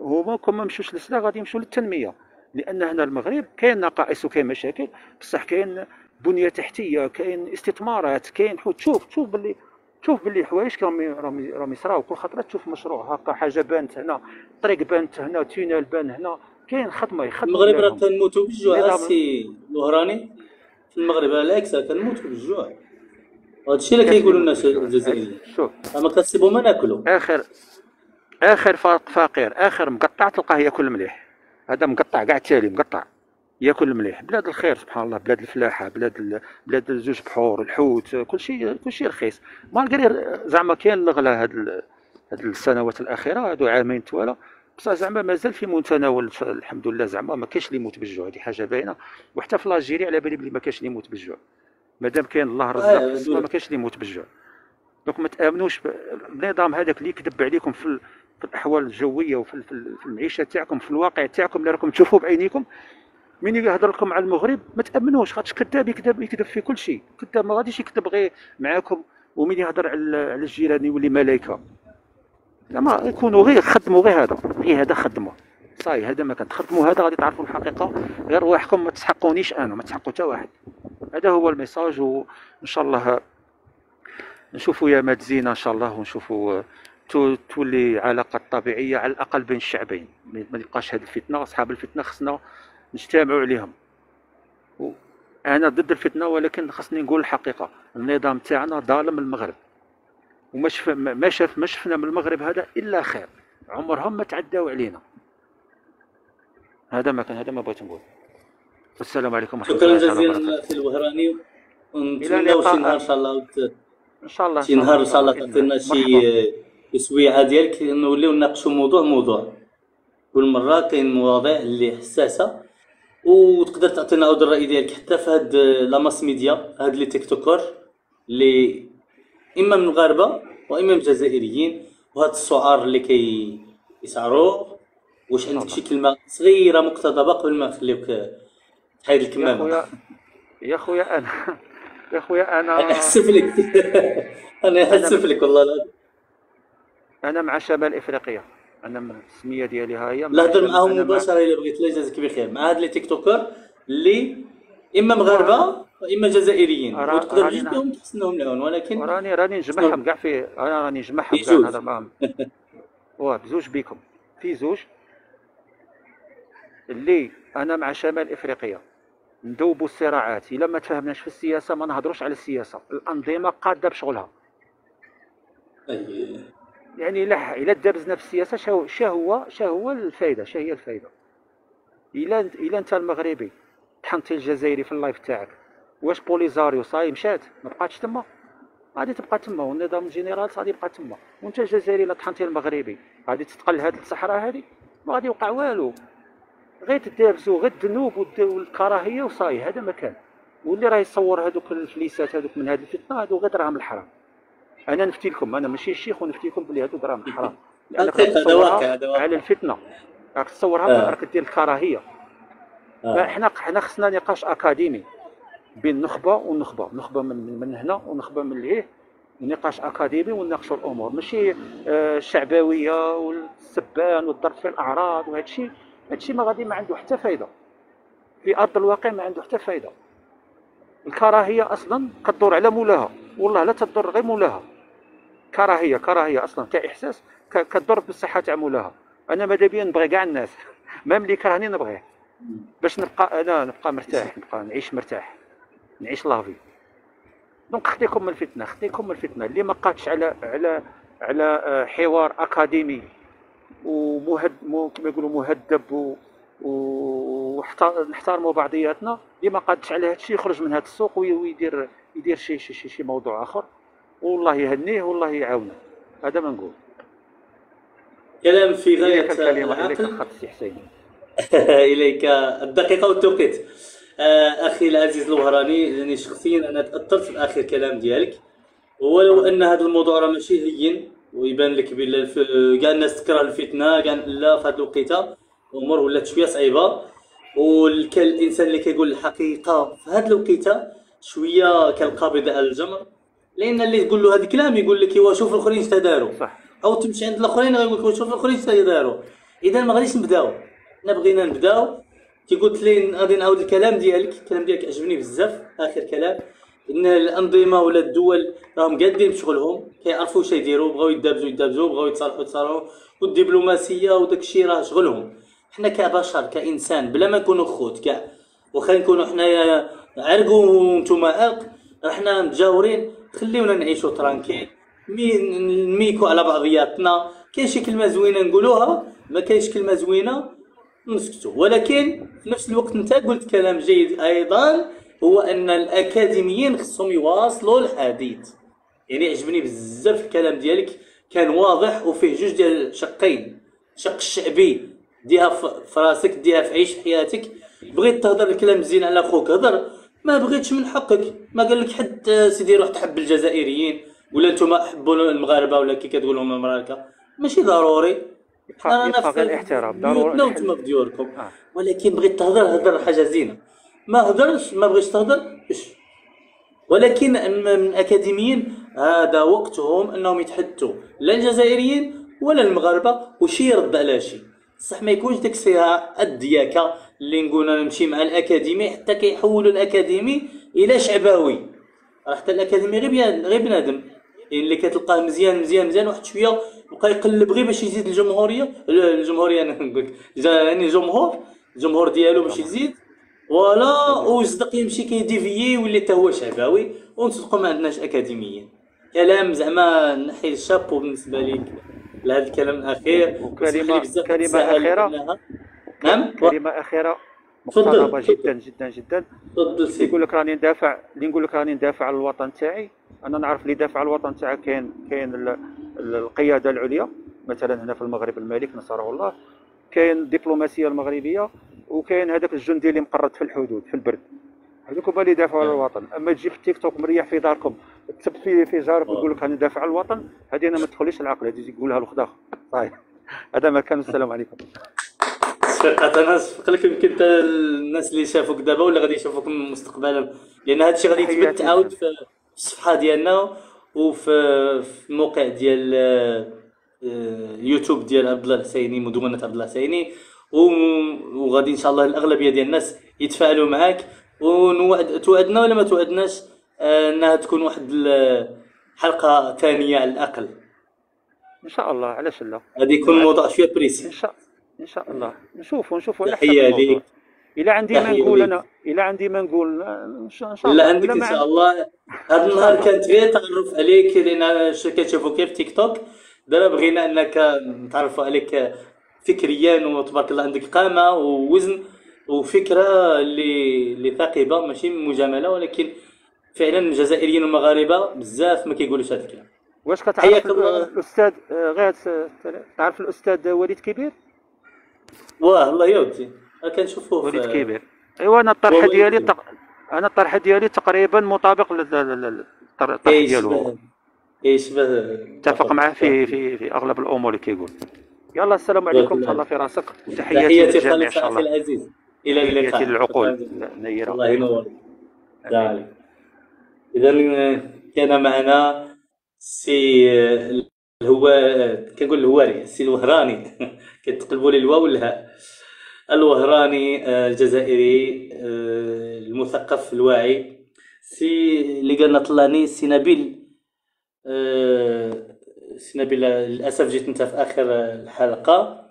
هما كون ما مشوش للسلاح غادي يمشوا للتنمية. لأن هنا المغرب كاين نقائص وكاين مشاكل بصح كاين بنية تحتية كاين استثمارات كاين حو- تشوف تشوف باللي تشوف باللي حوايج راهم راهم راهم يصراو. كل خطرة تشوف مشروع هكا حاجة بانت هنا طريق بانت هنا tunnel بان هنا كاين خدمة يخدموا المغرب راه. تنموتوا بالجوع سي الوهراني في المغرب بالعكس كنموتوا بالجوع. الشيء اللي كيقولوا الناس الجزائريين شوف اما كنصيبوا ما ناكلوا آخر آخر فقير آخر مقطع تلقاه ياكل مليح هذا مقطع كاع التالي مقطع. ياكل مليح بلاد الخير سبحان الله. بلاد الفلاحة بلاد ال... بلاد زوج بحور الحوت كل شيء كل شيء رخيص. malgré زعما كاين الغلا هاد ال... هاد السنوات الأخيرة هادو عامين توالا بصح زعما مازال في متناول الحمد لله. زعما ما كاينش اللي يموت بالجوع. هذه حاجة باينة. وحتى في l'Algérie على بالي بلي ما كاينش اللي يموت بالجوع. مادام كاين الله آه، رزق. السما ما كاينش اللي يموت بالجوع. donc ما تأمنوش بالنظام هذاك اللي يكذب عليكم في, في الأحوال الجوية وفي في ال- في المعيشة تاعكم في الواقع تاعكم اللي راكم تشوفوه بعينيكم. من يهضر لكم على المغرب؟ ما تأمنوش خاطش كذاب يكذب يكذب في كل شيء. كذاب ما غاديش يكذب غير معاكم ومن يهضر على الجيران يولي ملائكه زعما يكونوا غير خدموا غير هذا. غير هذا خدموا. صاي هذا ما كان تخدموا هذا غادي تعرفوا الحقيقة. غير رواحكم ما تسحقونيش أنا ما تسحقوا حتى واحد. هذا هو ال message وان شاء الله نشوفوا يامات زينة إن شاء الله ونشوفوا تو- تولي علاقات طبيعية على الأقل بين الشعبين. ما يبقاش هذه الفتنة أصحاب الفتنة خصنا نجتمعوا عليهم. أنا ضد الفتنة ولكن خصني نقول الحقيقة. النظام تاعنا ظالم المغرب. وما شف ما شاف ما شفنا من المغرب هذا إلا خير. عمرهم ما تعداو علينا. هذا ما كان هذا ما بغيت نقول. السلام عليكم ورحمة شكرا الله جزيلا وبركاته. أخي الوهراني. إلى ونتمناو اللقاء. شي نهار إن شاء الله إن شاء الله شي نهار إن شاء الله تعطينا. شي تسويعة ديالك. نوليو نناقشوا موضوع موضوع. كل مرة كاين مواضيع اللي حساسة. وتقدر تعطينا عود الرأي ديالك حتى في هاد les mass médias هاد les TikTokeurs اللي اما من المغاربه واما من الجزائريين وهاد السعار اللي كي يسعروه واش عندك شي كلمة صغيرة مقتضبة قبل ما نخليوك تحيد يا الكمامه خويا يا خويا أنا يا خويا أنا احسف لك. أنا احسف لك والله لا أنا مع شمال إفريقيا. أنا السمية ديالي ها هي لا هضر معاهم مباشرة الا بغيت الله يجازيك بخير مع هاد لي تيك توكر اللي إما مغاربة وإما جزائريين. وتقدر راني تجي نعم. بهم تحسنهم لهم. ولكن راني راني نجمعهم كاع في أنا راني نجمعهم كاع. نهضر معاهم واه بزوج بيكم. في زوج؟ اللي أنا مع شمال إفريقيا ندوبوا الصراعات. إلا ما تفهمناش في السياسة ما نهضروش على السياسة. الأنظمة قادة بشغلها. يعني إلا إلا دابزنا في السياسة شا هو شا هو الفايدة شا هي الفايدة. إلا إلا أنت المغربي طحنتي الجزائري في ال live تاعك واش بوليزاريو صاي مشات؟ ما بقاتش تما. غادي تبقى تما. والنظام الجنرال غادي يبقى تما. وأنت الجزائري الا طحنتي المغربي غادي تتقلع هاد الصحراء هادي ما غادي يوقع والو. غير تدابزو غير الذنوب والكراهية وصاي هذا ما كان واللي راه يصور هذوك الفليسات هذوك من هذه الفتنة هذو غير دراهم الحرام. أنا نفتي لكم أنا ماشي الشيخ ونفتي لكم بلي هادو دراهم الحرام. لانك حقيقة، راك هذا واقع، تصورها هذا واقع. على الفتنة. راك تصورها آه. راك دير الكراهية. آه. حنا حنا خصنا نقاش أكاديمي بين نخبة ونخبة. نخبة من من هنا ونخبة من لهيه. نقاش أكاديمي ونناقشوا الأمور. ماشي آه، الشعبوية والسبان والضرب في الأعراض وهذا الشيء هذا الشيء ما غادي ما عنده حتى فايدة. في أرض الواقع ما عنده حتى فايدة. الكراهية أصلا كدور على مولاها. والله لا تضر غير مولاها. كراهية كراهية أصلا تاع احساس ك- كتضر بالصحة تاع مولاها. أنا ماذا بيا نبغي كاع الناس؟ مام اللي كرهني نبغيه باش نبقى أنا نبقى مرتاح نبقى نعيش مرتاح. نعيش لافي دونك خديكم من الفتنة خديكم من الفتنة. اللي ما قاتش على على على آه، حوار أكاديمي. ومهد مو كما يقولوا مهذب و ونحترموا بعضياتنا. اللي ما قادش على هذا الشيء يخرج من هذا السوق وي- ويدير يدير شي شي شي, شي موضوع آخر. والله يهنيه والله يعاونه. هذا ما نقول. كلام في غاية العقل. إليك الدقيقة والتوقيت. آه، أخي العزيز الوهراني يعني شخصيا أنا تأثرت في آخر كلام ديالك. ولو أن هذا الموضوع راه ماشي هين ويبان لك الف... كاع الناس تكره الفتنة كاع لا في هذه الوقيتة. الأمور ولات شوية صعيبة. والانسان اللي كيقول الحقيقة في هذه الوقيتة شوية كالقابض على الجمر. لأن اللي تقول له هذا الكلام يقول لك إيوا شوف الأخرين اش داروا. صح. أو تمشي عند الأخرين يقول لك شوف الأخرين اش داروا. إذا ما غاديش نبداو. حنا بغينا نبداو. كي قلت لي غادي نعاود الكلام ديالك. الكلام ديالك عجبني بزاف. آخر كلام. إن الأنظمة ولا الدول راهم قادين بشغلهم كيعرفوا واش يديروا بغاو يدابزوا يدابزوا بغاو يتصالحوا يتصالحوا والدبلوماسية وداك الشيء راه شغلهم. حنا كبشر كإنسان بلا ما نكونوا خوت كاع. واخا نكونوا حنايا عرق ونتوما عرق راحنا متجاورين خليونا نعيشوا tranquilles. mais نميكو على بعضياتنا. كاين شي كلمة زوينة نقولوها ما كاينش كلمة زوينة نسكتوا ولكن في نفس الوقت انت قلت كلام جيد أيضا. هو أن الأكاديميين خصهم يواصلوا الحديث. يعني عجبني بزاف الكلام ديالك كان واضح وفيه جوج ديال شقين شق الشعبي ديها في راسك ديها في عيش حياتك. بغيت تهضر الكلام مزيان على خوك هضر. ما بغيتش من حقك. ما قال لك حد سيدي روح تحب الجزائريين ولا نتوما حبوا المغاربة ولا كي كتقول لهم المملكه ماشي ضروري. يبقى نفس الاحترام، ضروري وانتما في ديوركم آه. ولكن بغيت تهضر هضر حاجة زينة. ما هضرش ما بغيتش تهضر اش ولكن من الأكاديميين هذا وقتهم أنهم يتحدثوا لا الجزائريين ولا المغاربة وشي يرد على شي. صح ما يكونش ديك الصيغه الدياكة اللي نقول نمشي مع الأكاديمي حتى كيحولوا الأكاديمي إلى شعبوي راه حتى الأكاديمي غير غير بنادم. يعني اللي كتلقاه مزيان مزيان مزيان واحد شوية بقى يقلب غير باش يزيد الجمهورية الجمهورية أنا نقول يعني الجمهور الجمهور ديالو باش يزيد ولا ويصدق يمشي كيديفيي ويولي حتى هو شعباوي ونصدقوا ما عندناش أكاديميين. كلام زعما نحي الشابو بالنسبة ليك. لهذا الكلام الأخير. لي كلمة نتساءل أخيرة. منها. نعم؟ كلمة أخيرة مقتربه. جدا جدا جدا. تفضل يقول لك راني ندافع اللي نقول لك راني ندافع على الوطن تاعي. أنا نعرف اللي يدافع على الوطن تاعه كاين كاين ال- ال- القيادة العليا. مثلا هنا في المغرب الملك نصره الله. كاين الدبلوماسيه المغربية. وكاين هذاك الجندي اللي مقرد في الحدود في البرد. هذوك هما اللي يدافعوا على نعم. الوطن. أما تجي في التيك توك مريح في داركم تكتب في في جارك وتقول لك راني ندافع على الوطن هذه أنا ما تدخليش العقل هذه يقولها الخدا صحيح. هذا ما كان السلام عليكم. أنا صفق لك يمكن الناس اللي شافوك دابا ولا غادي يشوفوك مستقبلا لأن هذا الشيء غادي تحياتي. عاود في الصفحة ديالنا وفي في الموقع ديال آه، اليوتيوب ديال عبد الله الحسيني مدونة عبد الله الحسيني. وغادي إن شاء الله الأغلبية ديال الناس يتفاعلوا معاك. ونوعد توعدنا ولا ما توعدناش؟ آه، إنها تكون واحد الحلقة ثانية على الأقل. إن شاء الله علاش لا؟ غادي يكون الموضوع شوية إن بريسي شاء إن شاء الله. نشوفوا نشوفوا على حسب الموضوع. عندي ما نقول. أنا إلى عندي ما نقول. إن شاء شاء لا الله. عندك إن شاء. الله. هذا النهار كانت غير تعرف عليك لأن كتشوفوك في تيك توك. دابا بغينا أنك نتعرفوا عليك فكريا وتبارك الله عندك قامة ووزن وفكرة اللي اللي ثاقبة ماشي مجاملة ولكن فعلا الجزائريين والمغاربه بزاف ما كيقولوش هذا الكلام. واش كتعرف. الأستاذ آه، غير تعرف الأستاذ وليد كبير؟ واه الله يودي أنا كنشوفوه وليد كبير. ايوا أنا الطرحه وليد ديالي. تق... أنا الطرحه ديالي تقريبا مطابق لل- لل- لل- الطرح ديالو. يشبه اتفق معاه في في في أغلب الأمور اللي كيقول. يلا السلام عليكم. الله. في راسك. تحياتي للجميع إن شاء الله. العزيز إلى اللقاء. تحياتي للعقول. نيرة. الله ينور. اذا كان معنا سي الهو كنقول الهواري السي الوهراني. كتقلبوا لي الواو والهاء الوهراني آه، الجزائري آه، المثقف الواعي. سي اللي قالنا طلعني سي نبيل نبيل للأسف جيت أنت في آخر الحلقة.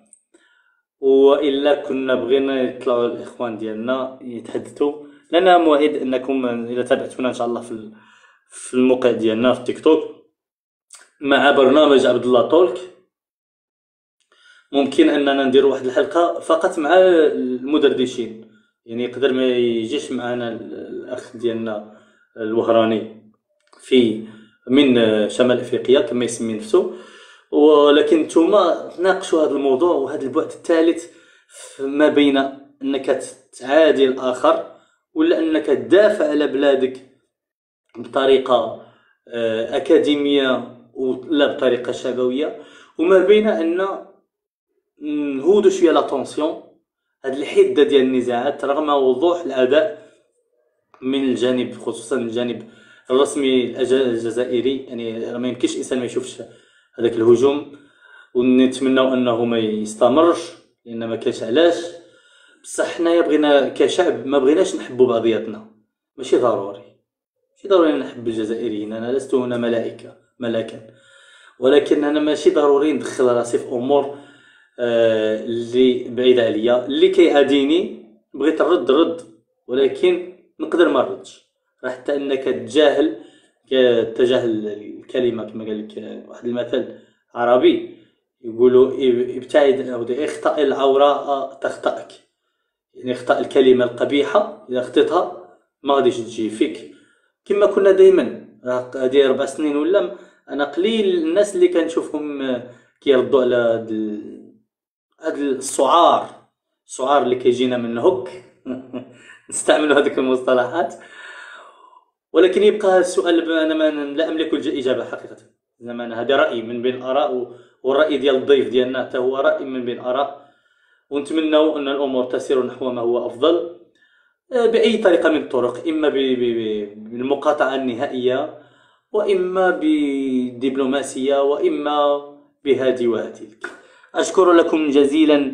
وإلا كنا بغينا يطلعوا الإخوان ديالنا يتحدثوا. لنا موعد أنكم اذا تابعتونا إن شاء الله في في الموقع ديالنا في التيك توك. مع برنامج عبد الله تولك ممكن أننا ندير واحد الحلقة فقط مع المدردشين. يعني يقدر ما يجيش معنا ال- الأخ ديالنا الوهراني في من شمال إفريقيا كما يسمي نفسه. ولكن نتوما تناقشوا هذا الموضوع وهذا البعد الثالث ما بين أنك تعادي الآخر ولا أنك تدافع على بلادك بطريقة آه، أكاديمية ولا بطريقة شعبويه وما بين أن نهودوا شوية لا طونسيون هاد الحدة ديال النزاعات رغم وضوح الاداء من الجانب خصوصا الجانب الرسمي الجزائري يعني ما يمكنش الإنسان ما يشوفش هذاك الهجوم. ونتمنوا أنه ما يستمرش لأن ما كاينش علاش. بصح حنايا بغينا كشعب ما بغيناش نحبوا بعضياتنا. ماشي ضروري. ماشي ضروري نحب الجزائريين. أنا لست هنا ملائكة ملاكا. ولكن أنا ماشي ضروري ندخل راسي في أمور آه اللي بعيدة عليا. اللي كيعاديني بغيت نرد رد. ولكن نقدر ما نردش. حتى إنك تجاهل تجاهل الكلمة كما قال لك واحد المثل عربي يقولوا إب- إبتعد أو اخطأ العوراء تخطئك. يعني اخطأ الكلمة القبيحة إذا اخطيتها ما غاديش تجي فيك. كما كنا دائما هذه أربع سنين ولا أنا قليل الناس اللي كنشوفهم كيردوا على هاد ال- هاد السعار. السعار اللي كيجينا من هوك. نستعملوا هذيك المصطلحات. ولكن يبقى السؤال أنا ما لا أملك الإجابة حقيقة. زمان هذا رايي من بين آراء و- والرأي ديال الضيف ديالنا حتى هو رأي من بين آراء. ونتمنوا أن الأمور تسير نحو ما هو أفضل. آه، بأي طريقة من الطرق. إما بالمقاطعة النهائية وإما بدبلوماسية وإما بهذه وهذه أشكر لكم جزيلا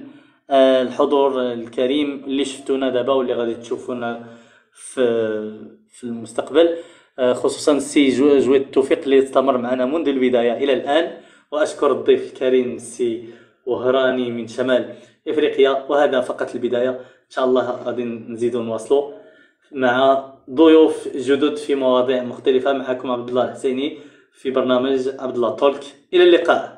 آه، الحضور الكريم اللي شفتونا دابا واللي غادي تشوفونا في في المستقبل آه، خصوصا السي جو- جويد التوفيق اللي استمر معنا منذ البداية إلى الآن. وأشكر الضيف الكريم السي وهراني من شمال إفريقيا. وهذا فقط البداية. إن شاء الله غادي نزيدو نواصلوا مع ضيوف جدد في مواضيع مختلفة. معكم عبد الله الحسيني في برنامج عبد الله Talk. إلى اللقاء.